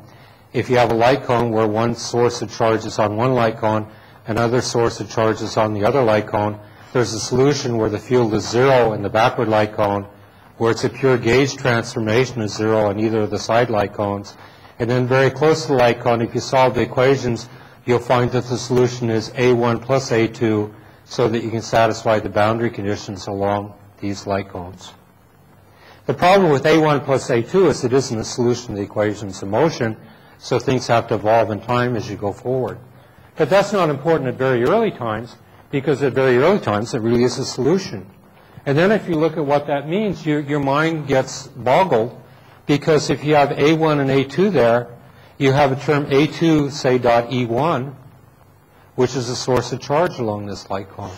if you have a light cone where one source of charge is on one light cone, another source of charge is on the other light cone. There's a solution where the field is zero in the backward light cone, where it's a pure gauge transformation of zero in either of the side light cones. And then very close to the light cone, if you solve the equations, you'll find that the solution is A1 plus A2 so that you can satisfy the boundary conditions along these light cones. The problem with A1 plus A2 is it isn't a solution to the equations of motion, so things have to evolve in time as you go forward. But that's not important at very early times because at very early times, it really is a solution. And then if you look at what that means, your, your mind gets boggled, because if you have A1 and A2 there, you have a term A2, say, dot E1, which is the source of charge along this light cone,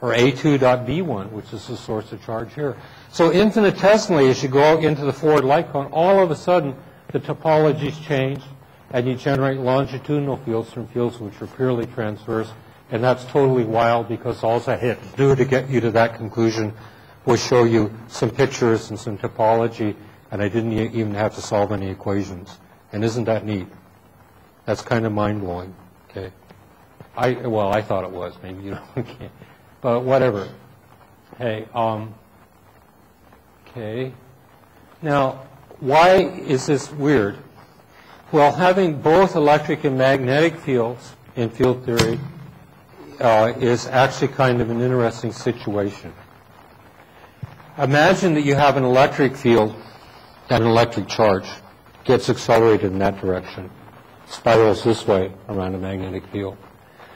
or A2.B1, which is the source of charge here. So infinitesimally, as you go into the forward light cone, all of a sudden, the topologies change, and you generate longitudinal fields from fields which are purely transverse, and that's totally wild because all I had to do to get you to that conclusion was show you some pictures and some topology, and I didn't even have to solve any equations. And isn't that neat? That's kind of mind-blowing, okay? I, well, I thought it was, maybe you don't. But whatever. Hey, um, okay. Now, why is this weird? Well, having both electric and magnetic fields in field theory uh, is actually kind of an interesting situation. Imagine that you have an electric field and an electric charge gets accelerated in that direction, spirals this way around a magnetic field.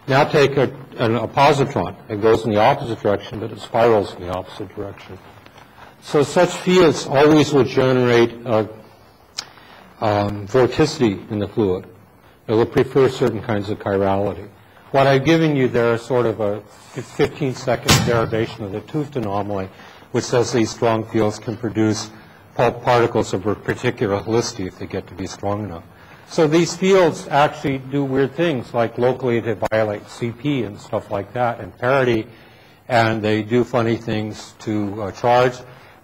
Now take a, an, a positron. It goes in the opposite direction, but it spirals in the opposite direction. So such fields always will generate uh, um, vorticity in the fluid. It will prefer certain kinds of chirality. What I've given you there is sort of a 15-second derivation of the 't anomaly, which says these strong fields can produce pulp particles of a particular helicity if they get to be strong enough. So these fields actually do weird things, like locally they violate CP and stuff like that, and parity, and they do funny things to uh, charge.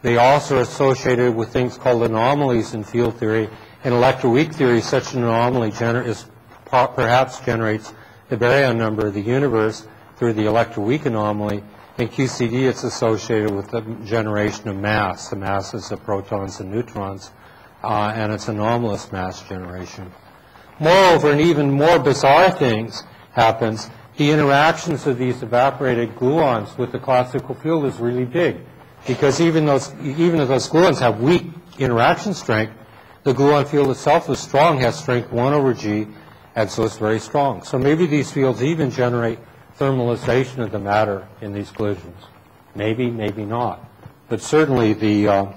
They also are associated with things called anomalies in field theory. In electroweak theory, such an anomaly is, perhaps generates the baryon number of the universe through the electroweak anomaly. In QCD, it's associated with the generation of mass, the masses of protons and neutrons, uh, and it's anomalous mass generation. Moreover, and even more bizarre things happens, the interactions of these evaporated gluons with the classical field is really big. Because even, those, even if those gluons have weak interaction strength, the gluon field itself is strong, has strength 1 over g, and so it's very strong. So maybe these fields even generate thermalization of the matter in these collisions. Maybe, maybe not. But certainly the, uh,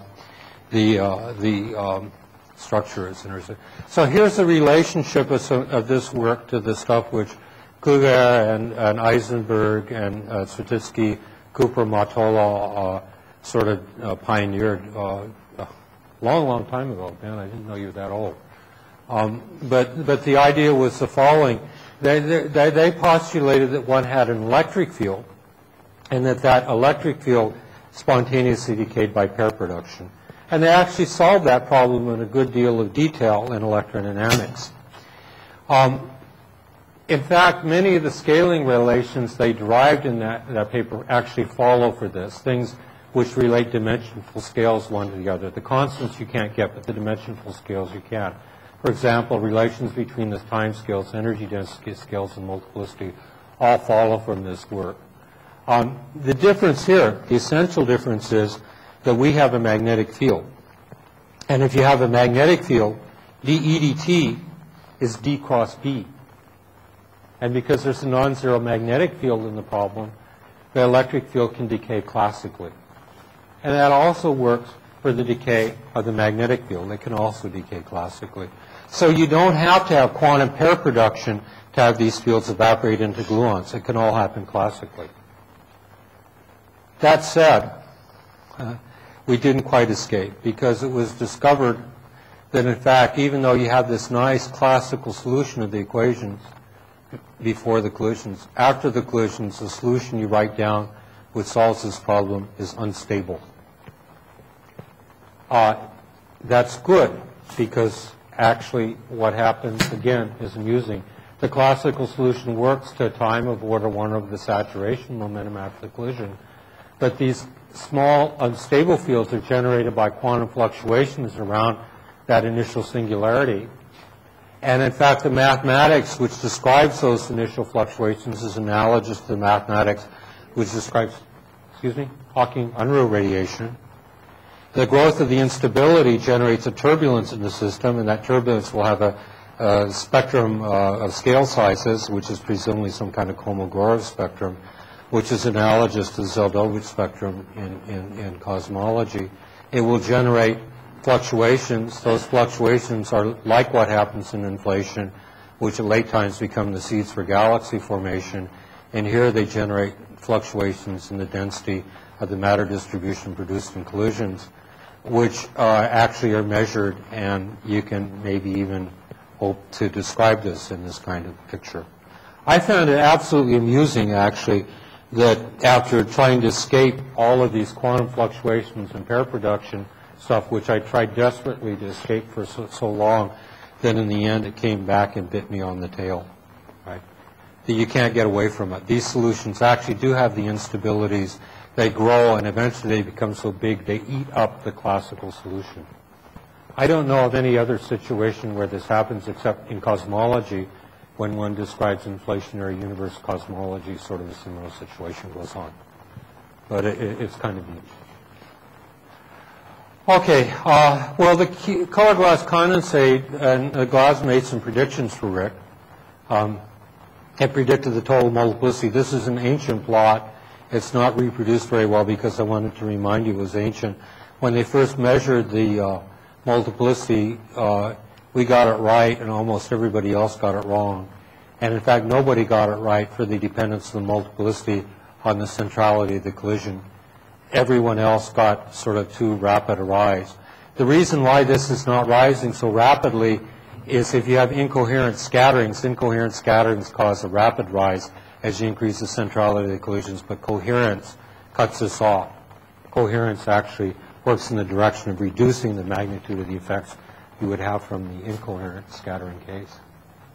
the, uh, the um, structure is interesting. So here's the relationship of, some, of this work to the stuff which Kluger and, and Eisenberg and uh, Cooper, Mottola uh, sort of uh, pioneered uh, a long, long time ago. Man, I didn't know you were that old. Um, but, but the idea was the following. They, they, they postulated that one had an electric field and that that electric field spontaneously decayed by pair production. And they actually solved that problem in a good deal of detail in electrodynamics. Um, in fact, many of the scaling relations they derived in that, that paper actually follow for this, things which relate dimensionful scales one to the other. The constants you can't get, but the dimensionful scales you can. For example, relations between the time scales, energy density scales, and multiplicity all follow from this work. Um, the difference here, the essential difference is that we have a magnetic field. And if you have a magnetic field, dE dt is d cross B. And because there's a non-zero magnetic field in the problem, the electric field can decay classically. And that also works for the decay of the magnetic field. It can also decay classically. So you don't have to have quantum pair production to have these fields evaporate into gluons. It can all happen classically. That said, uh, we didn't quite escape because it was discovered that in fact, even though you have this nice classical solution of the equations before the collisions, after the collisions, the solution you write down which solves this problem is unstable. Uh, that's good because actually what happens, again, is amusing. The classical solution works to a time of order one of the saturation momentum after the collision. But these small unstable fields are generated by quantum fluctuations around that initial singularity. And in fact, the mathematics which describes those initial fluctuations is analogous to the mathematics which describes, excuse me, Hawking Unruh radiation. The growth of the instability generates a turbulence in the system, and that turbulence will have a, a spectrum uh, of scale sizes, which is presumably some kind of Kolmogorov spectrum, which is analogous to the Zeldovich spectrum in, in, in cosmology. It will generate fluctuations. Those fluctuations are like what happens in inflation, which at late times become the seeds for galaxy formation. And here they generate fluctuations in the density of the matter distribution produced in collisions, which uh, actually are measured, and you can maybe even hope to describe this in this kind of picture. I found it absolutely amusing, actually, that after trying to escape all of these quantum fluctuations and pair production stuff, which I tried desperately to escape for so, so long, then in the end it came back and bit me on the tail, right? That you can't get away from it. These solutions actually do have the instabilities. They grow and eventually they become so big they eat up the classical solution. I don't know of any other situation where this happens except in cosmology when one describes inflationary universe cosmology, sort of a similar situation goes on. But it, it, it's kind of neat. Okay, uh, well, the color glass condensate, and uh, Glasma made some predictions for RHIC. Um, it predicted the total multiplicity. This is an ancient plot. It's not reproduced very well because I wanted to remind you it was ancient. When they first measured the uh, multiplicity, uh, we got it right and almost everybody else got it wrong. And in fact, nobody got it right for the dependence of the multiplicity on the centrality of the collision everyone else got sort of too rapid a rise. The reason why this is not rising so rapidly is if you have incoherent scatterings, incoherent scatterings cause a rapid rise as you increase the centrality of the collisions, but coherence cuts this off. Coherence actually works in the direction of reducing the magnitude of the effects you would have from the incoherent scattering case.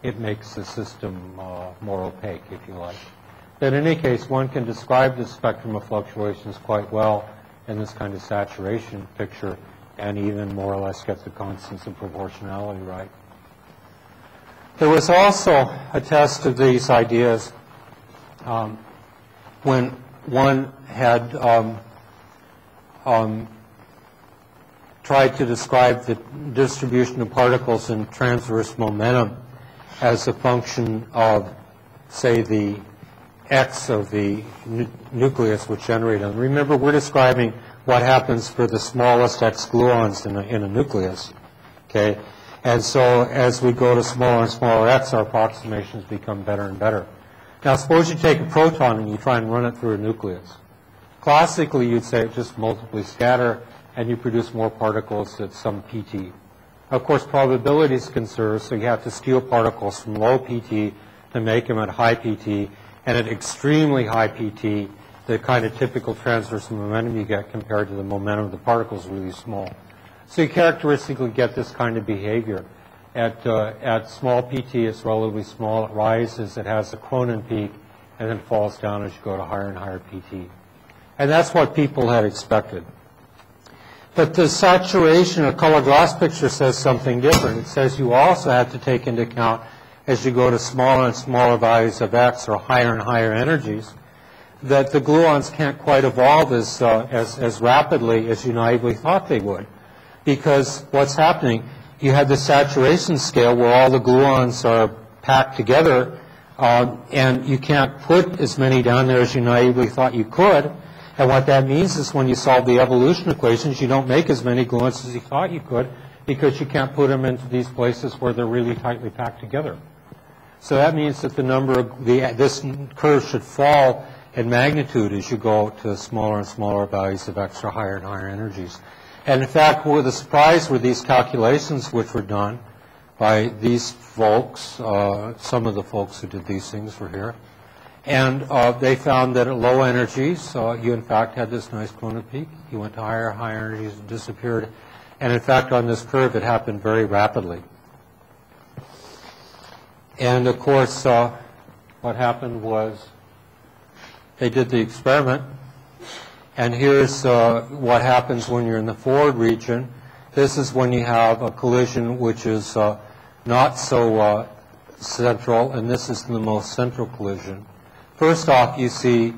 It makes the system uh, more opaque, if you like. But in any case, one can describe the spectrum of fluctuations quite well in this kind of saturation picture and even more or less get the constants of proportionality right. There was also a test of these ideas um, when one had um, um, tried to describe the distribution of particles in transverse momentum as a function of, say, the X of the nu nucleus which generated them. Remember, we're describing what happens for the smallest X gluons in a, in a nucleus. Okay? And so as we go to smaller and smaller X, our approximations become better and better. Now, suppose you take a proton and you try and run it through a nucleus. Classically, you'd say it just multiply scatter, and you produce more particles at some PT. Of course, probability is conserved, so you have to steal particles from low PT to make them at high PT, and at extremely high PT, the kind of typical transverse momentum you get compared to the momentum of the particle is really small. So you characteristically get this kind of behavior. At, uh, at small PT, it's relatively small. It rises, it has a Cronin peak, and then falls down as you go to higher and higher PT. And that's what people had expected. But the saturation or color glass picture says something different. It says you also have to take into account as you go to smaller and smaller values of x or higher and higher energies, that the gluons can't quite evolve as, uh, as, as rapidly as you naively thought they would. Because what's happening, you have the saturation scale where all the gluons are packed together, uh, and you can't put as many down there as you naively thought you could. And what that means is when you solve the evolution equations, you don't make as many gluons as you thought you could because you can't put them into these places where they're really tightly packed together. So that means that the number of the, this curve should fall in magnitude as you go to smaller and smaller values of extra higher and higher energies. And in fact, what the surprise were these calculations which were done by these folks, uh, some of the folks who did these things were here. And uh, they found that at low energies, uh, you in fact had this nice Cronin peak. You went to higher, higher energies and disappeared. And in fact, on this curve, it happened very rapidly. And of course, uh, what happened was they did the experiment. And here's uh, what happens when you're in the forward region. This is when you have a collision which is uh, not so uh, central, and this is the most central collision. First off, you see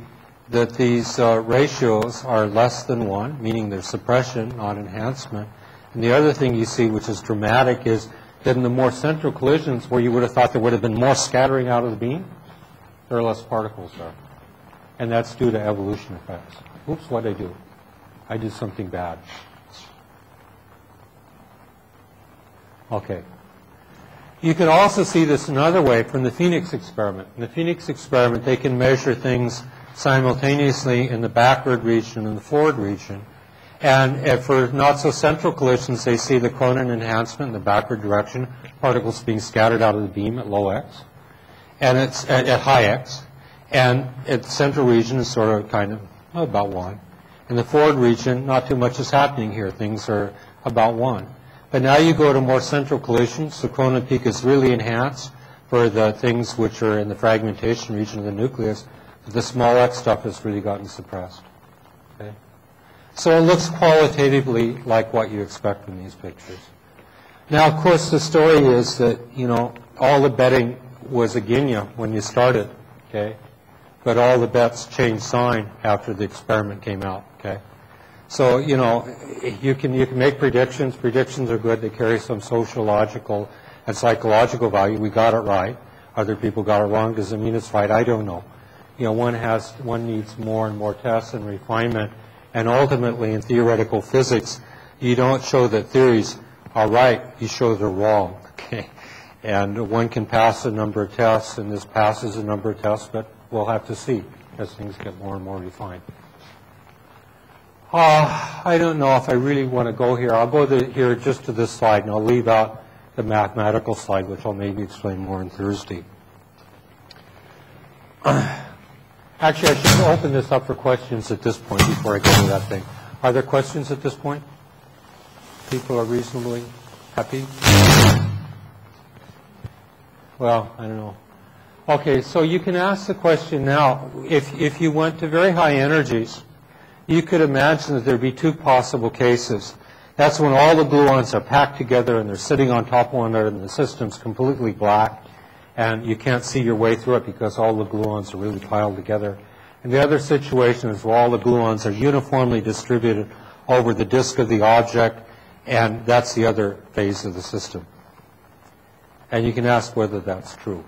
that these uh, ratios are less than 1, meaning they're suppression, not enhancement. And the other thing you see, which is dramatic, is that in the more central collisions where you would have thought there would have been more scattering out of the beam, there are less particles there. and that's due to evolution effects. Oops, what did I do? I did something bad. Okay. You can also see this another way from the PHENIX experiment. In the PHENIX experiment, they can measure things simultaneously in the backward region and the forward region. And uh, for not so central collisions, they see the Cronin enhancement in the backward direction, particles being scattered out of the beam at low x, and it's at, at high x, and at the central region is sort of kind of about one. In the forward region, not too much is happening here. Things are about one. But now you go to more central collisions. so Cronin peak is really enhanced for the things which are in the fragmentation region of the nucleus. The small x stuff has really gotten suppressed. Okay? So it looks qualitatively like what you expect from these pictures. Now, of course, the story is that, you know, all the betting was against you when you started, okay? But all the bets changed sign after the experiment came out, okay? So, you know, you can, you can make predictions. Predictions are good. They carry some sociological and psychological value. We got it right. Other people got it wrong. Does it mean it's right? I don't know. You know, one has, one needs more and more tests and refinement. And ultimately, in theoretical physics, you don't show that theories are right. You show they're wrong, okay? And one can pass a number of tests, and this passes a number of tests, but we'll have to see as things get more and more refined. Uh, I don't know if I really want to go here. I'll go to, here just to this slide, and I'll leave out the mathematical slide, which I'll maybe explain more on Thursday. Actually, I should open this up for questions at this point before I get to that thing. Are there questions at this point? People are reasonably happy? Well, I don't know. Okay, so you can ask the question now, if, if you went to very high energies, you could imagine that there'd be two possible cases. That's when all the gluons are packed together and they're sitting on top of one another and the system's completely black and you can't see your way through it because all the gluons are really piled together. And the other situation is where all the gluons are uniformly distributed over the disk of the object and that's the other phase of the system. And you can ask whether that's true.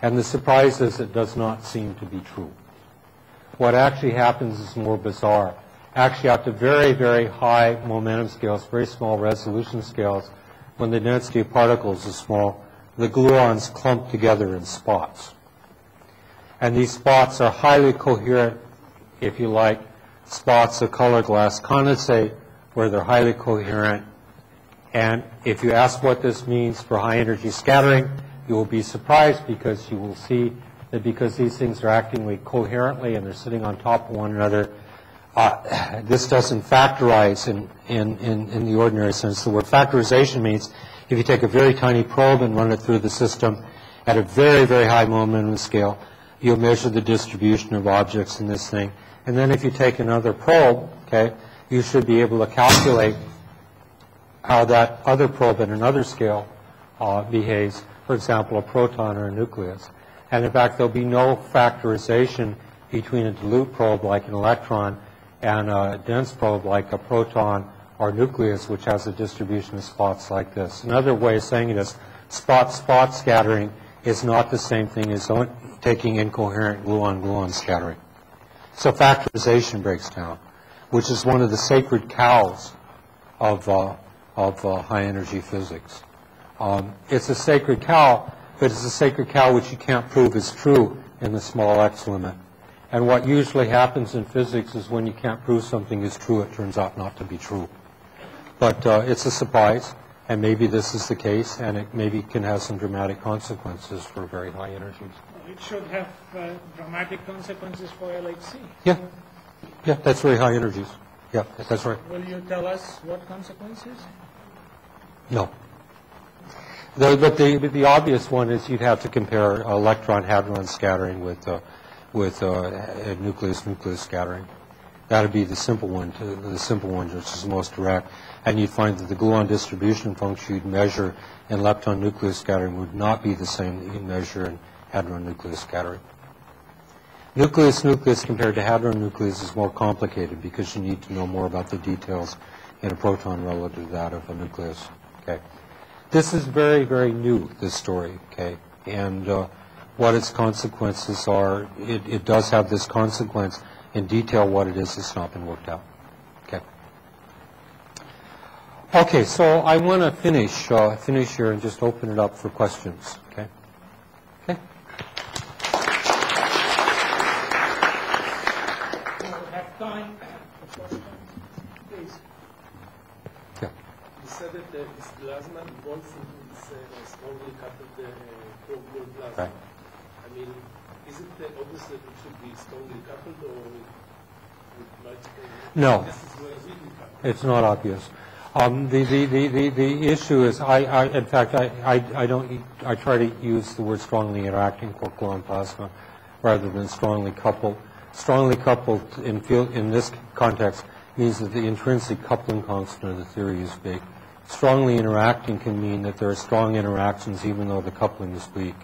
And the surprise is it does not seem to be true. What actually happens is more bizarre. Actually, at the very, very high momentum scales, very small resolution scales, when the density of particles is small, the gluons clump together in spots. And these spots are highly coherent, if you like, spots of color glass condensate, where they're highly coherent. And if you ask what this means for high energy scattering, you will be surprised because you will see that because these things are acting coherently and they're sitting on top of one another, uh, this doesn't factorize in, in, in, in, the ordinary sense. The word factorization means if you take a very tiny probe and run it through the system at a very, very high momentum scale, you'll measure the distribution of objects in this thing. And then if you take another probe, okay, you should be able to calculate how that other probe at another scale uh, behaves, for example, a proton or a nucleus. And in fact, there'll be no factorization between a dilute probe like an electron and a dense probe like a proton or nucleus, which has a distribution of spots like this. Another way of saying it is spot-spot scattering is not the same thing as taking incoherent gluon-gluon scattering. So factorization breaks down, which is one of the sacred cows of, uh, of uh, high-energy physics. Um, it's a sacred cow but it's a sacred cow which you can't prove is true in the small x limit. And what usually happens in physics is when you can't prove something is true, it turns out not to be true. But uh, it's a surprise, and maybe this is the case, and it maybe can have some dramatic consequences for very high energies. It should have uh, dramatic consequences for LHC. Yeah, yeah, that's very high energies. Yeah, that's right. Will you tell us what consequences? No. The, but the, but the obvious one is you'd have to compare electron-hadron scattering with, uh, with uh, nucleus-nucleus scattering. That would be the simple one, to, the simple one, which is most direct. And you'd find that the gluon distribution function you'd measure in lepton-nucleus scattering would not be the same that you measure in hadron-nucleus scattering. Nucleus-nucleus compared to hadron-nucleus is more complicated because you need to know more about the details in a proton relative to that of a nucleus. Okay. This is very, very new, this story, okay? And uh, what its consequences are. It, it does have this consequence. In detail, what it is, has not been worked out. Okay. Okay, so I want to finish, uh, finish here and just open it up for questions. Okay. Okay. We have time for questions. Please. Yeah. You said that uh, this glasma evolves into this uh, strongly coupled uh, core plasma. Right. I mean, is it uh, obvious that it should be strongly coupled or it might? Uh, No. It's not obvious. Um, The, the, the, the the issue is, I, I, in fact, I, I I don't, I try to use the word strongly interacting quark-gluon plasma rather than strongly coupled. Strongly coupled in field, in this context means that the intrinsic coupling constant of the theory is big. Strongly interacting can mean that there are strong interactions even though the coupling is weak.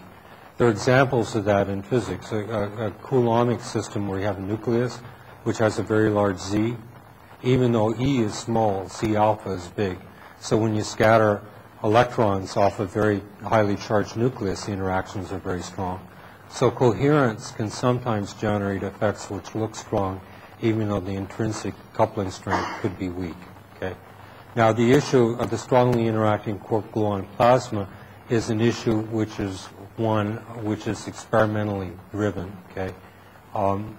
There are examples of that in physics. A, a, a Coulombic system where you have a nucleus which has a very large Z, even though E is small, Z alpha is big. So when you scatter electrons off a very highly charged nucleus, the interactions are very strong. So coherence can sometimes generate effects which look strong, even though the intrinsic coupling strength could be weak. Okay. Now the issue of the strongly interacting quark-gluon plasma is an issue which is one which is experimentally driven. Okay. Um,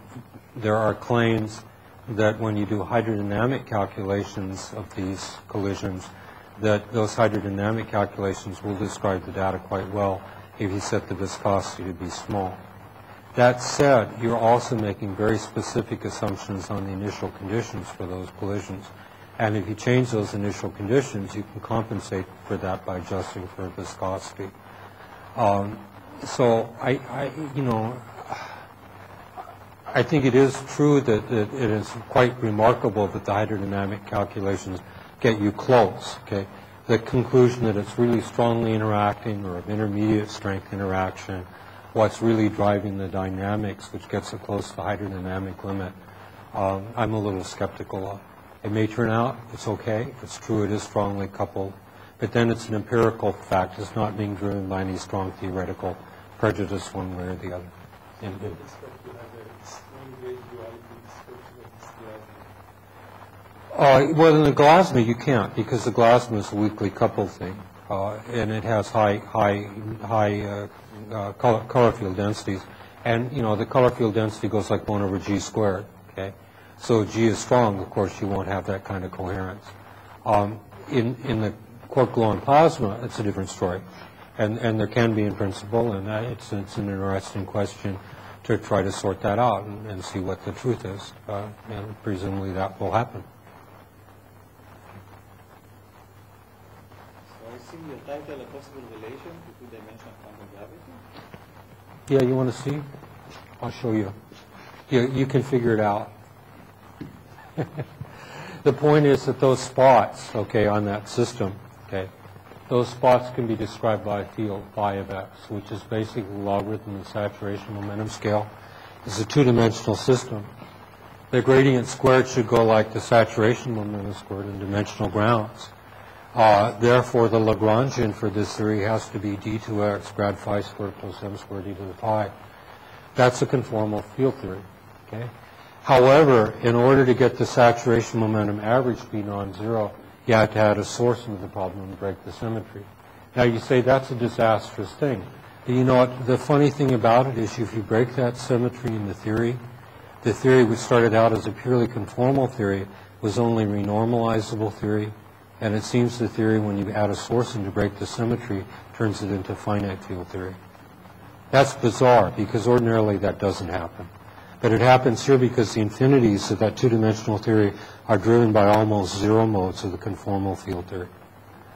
there are claims that when you do hydrodynamic calculations of these collisions, that those hydrodynamic calculations will describe the data quite well if you set the viscosity to be small. That said, you're also making very specific assumptions on the initial conditions for those collisions. And if you change those initial conditions, you can compensate for that by adjusting for viscosity. Um, so I, I, you know, I think it is true that, that it is quite remarkable that the hydrodynamic calculations get you close, okay? The conclusion that it's really strongly interacting or of intermediate strength interaction, what's really driving the dynamics, which gets it close to the hydrodynamic limit, um, I'm a little skeptical of. It may turn out it's okay, If it's true it is strongly coupled, but then it's an empirical fact, it's not being driven by any strong theoretical prejudice one way or the other. And- and- Expect to have a string gauge duality description of this plasma. Uh, well, in the Glasma, you can't, because the Glasma is a weakly coupled thing, uh, and it has high, high, high uh, uh, color, color field densities. And, you know, the color field density goes like 1 over g squared, okay? So g is strong, of course, you won't have that kind of coherence. Um, in, in the quark-gluon plasma, it's a different story. And, and there can be in principle, and it's, it's an interesting question to try to sort that out and, and see what the truth is. Uh, and presumably that will happen. So I see your title, a possible relation to two-dimensional quantum gravity. Yeah, you want to see? I'll show you. You, you can figure it out. the point is that those spots, okay, on that system, okay, those spots can be described by a field phi of x, which is basically the logarithm of the saturation momentum scale. It's a two-dimensional system. The gradient squared should go like the saturation momentum squared in dimensional grounds. Uh, Therefore, the Lagrangian for this theory has to be d2x grad phi squared plus m squared e to the phi. That's a conformal field theory, okay? However, in order to get the saturation momentum average to be non-zero, you have to add a source into the problem and break the symmetry. Now, you say that's a disastrous thing. You know what? The funny thing about it is if you break that symmetry in the theory, the theory which started out as a purely conformal theory was only renormalizable theory, and it seems the theory, when you add a source in to break the symmetry, turns it into finite field theory. That's bizarre, because ordinarily that doesn't happen. But it happens here because the infinities of that two-dimensional theory are driven by almost zero modes of the conformal field theory.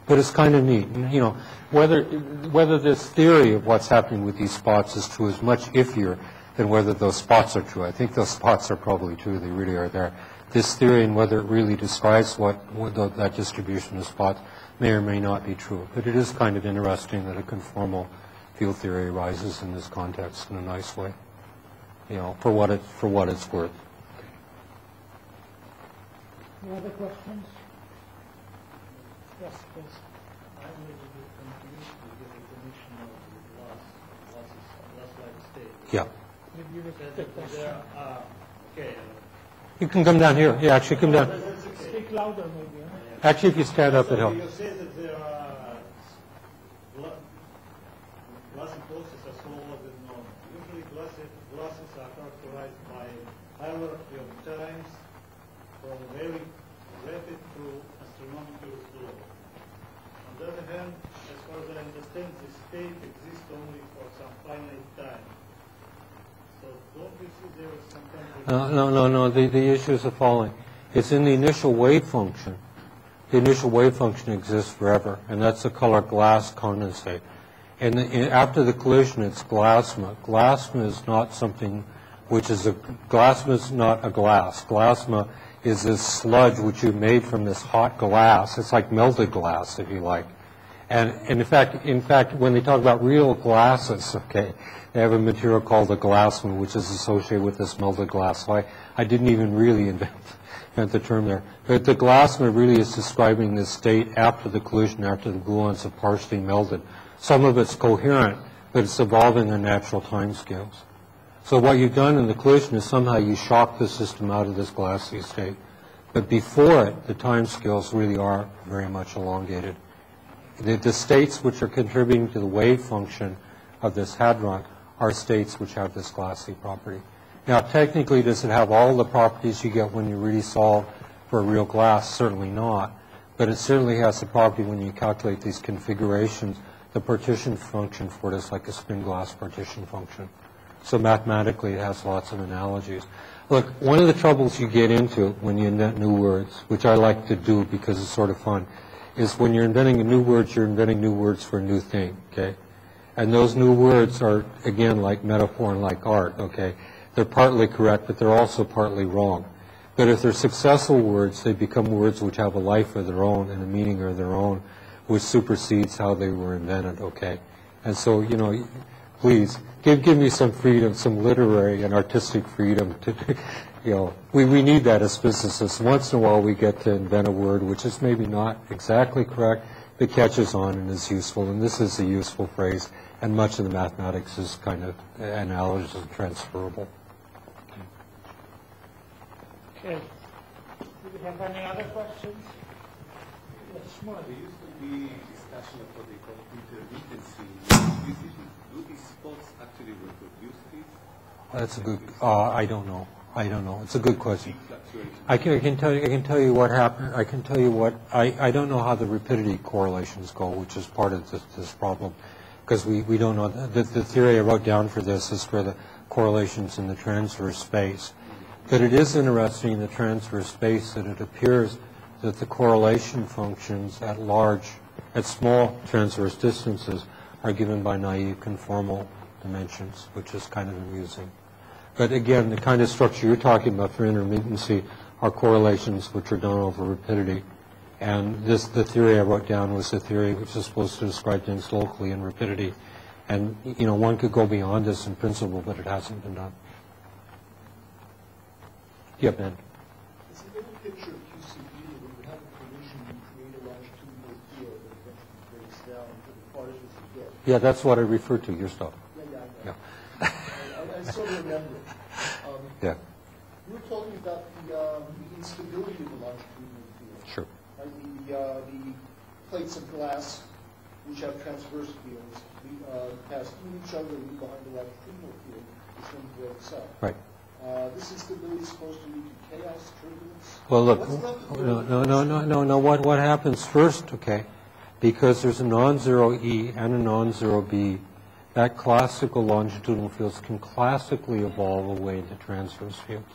But it's kind of neat. You know, whether, whether this theory of what's happening with these spots is true is much iffier than whether those spots are true. I think those spots are probably true. They really are there. This theory and whether it really describes what, what the, that distribution of spots may or may not be true. But it is kind of interesting that a conformal field theory arises in this context in a nice way. You know, for what it, for what it's worth. Any other questions? Yes, please. I'm a little confused with the definition of loss. glasses, glass-like state. Yeah. Maybe you repeat That the question. okay, You can come down here. Yeah, actually, come down. Speak louder, maybe. Actually, if you stand up, it helps. you say that there are gla- glass enclosures are smaller than normal. Usually glasses, glasses are characterized by hierarchy of times from very rapid to astronomically slow. On the other hand, as far as I understand, the state exists only for some finite time. So don't you see there is some kind of... No, no, no, no, the, the issue is the following. It's in the initial wave function. The initial wave function exists forever, and that's the color glass condensate. And the- after the collision, it's glasma. Glasma is not something which is a, glasma is not a glass. Glasma is this sludge which you made from this hot glass. It's like melted glass, if you like. And, and in fact, in fact, when they talk about real glasses, okay, they have a material called a glasma, which is associated with this melted glass. So I, I didn't even really invent, invent the term there. But the glasma really is describing the state after the collision, after the gluons have partially melted. Some of it's coherent, but it's evolving on natural timescales. So what you've done in the collision is somehow you shock the system out of this glassy state. But before it, the timescales really are very much elongated. The, the states which are contributing to the wave function of this hadron are states which have this glassy property. Now, technically, does it have all the properties you get when you really solve for a real glass? Certainly not. But it certainly has the property when you calculate these configurations, the partition function for it is like a spin glass partition function. So mathematically, it has lots of analogies. Look, one of the troubles you get into when you invent new words, which I like to do because it's sort of fun, is when you're inventing a new word, you're inventing new words for a new thing, okay? And those new words are, again, like metaphor and like art, okay? They're partly correct, but they're also partly wrong. But if they're successful words, they become words which have a life of their own and a meaning of their own, which supersedes how they were invented, okay? And so, you know, please, give, give me some freedom, some literary and artistic freedom to, you know, we, we need that as physicists. Once in a while we get to invent a word which is maybe not exactly correct, but catches on and is useful. And this is a useful phrase, and much of the mathematics is kind of analogous and transferable. Okay. Do we have any other questions? Yes, Shmuel. There used to be discussion of what they call intermittency. Do these- Do spots actually reproduce these That's a good, uh, I don't know. I don't know. It's a good question. fluctuations? I can, I can tell you, I can tell you what happened, I can tell you what, I, I don't know how the rapidity correlations go, which is part of this, this problem, because we, we don't know, the, the theory I wrote down for this is for the correlations in the transverse space. But it is interesting in the transverse space that it appears that the correlation functions at large, at small transverse distances, are given by naive conformal dimensions, which is kind of amusing. But again, the kind of structure you're talking about for intermittency are correlations which are done over rapidity. And this, the theory I wrote down was the theory which is supposed to describe things locally in rapidity. And, you know, one could go beyond this in principle, but it hasn't been done. Yeah, Ben? Is there any picture of QCD where you have a collision, you create a longitudinal field that eventually breaks down into the particles you get? Yeah, that's what I referred to, your stuff. Yeah, yeah, I Yeah. know. I, I- I sort of remember. Um, Yeah, You were talking about the, um, the instability of the longitudinal field. sure. Right, the, uh, the plates of glass which have transverse fields, we, uh, pass through each other, leave behind the longitudinal field, which then breaks up. Right. Uh, this instability is supposed to lead to chaos, turbulence? Well, look, What's left of no, no, no, no, no, no, what, what happens first, okay, because there's a non-zero E and a non-zero B, that classical longitudinal fields can classically evolve away into transverse fields.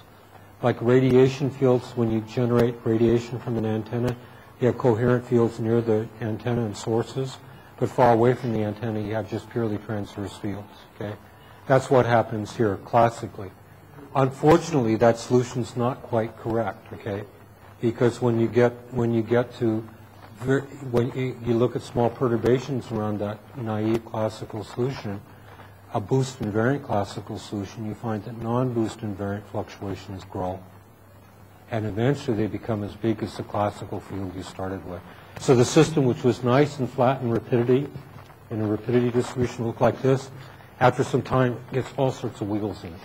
Like radiation fields, when you generate radiation from an antenna, you have coherent fields near the antenna and sources, but far away from the antenna, you have just purely transverse fields, okay? That's what happens here classically. Unfortunately, that solution's not quite correct, okay? Because when you get, when you get to, when you look at small perturbations around that naive classical solution, a boost invariant classical solution, you find that non-boost invariant fluctuations grow. And eventually they become as big as the classical field you started with. So the system which was nice and flat in rapidity, in a rapidity distribution looked like this, after some time, gets all sorts of wiggles in it.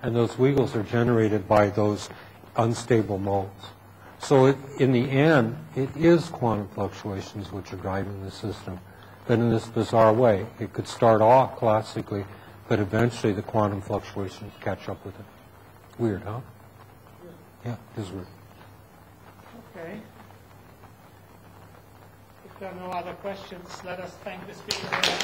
And those wiggles are generated by those unstable modes. So it, in the end, it is quantum fluctuations which are driving the system, but in this bizarre way. It could start off classically, but eventually the quantum fluctuations catch up with it. Weird, huh? Yeah. Okay. If there are no other questions, let us thank the speaker.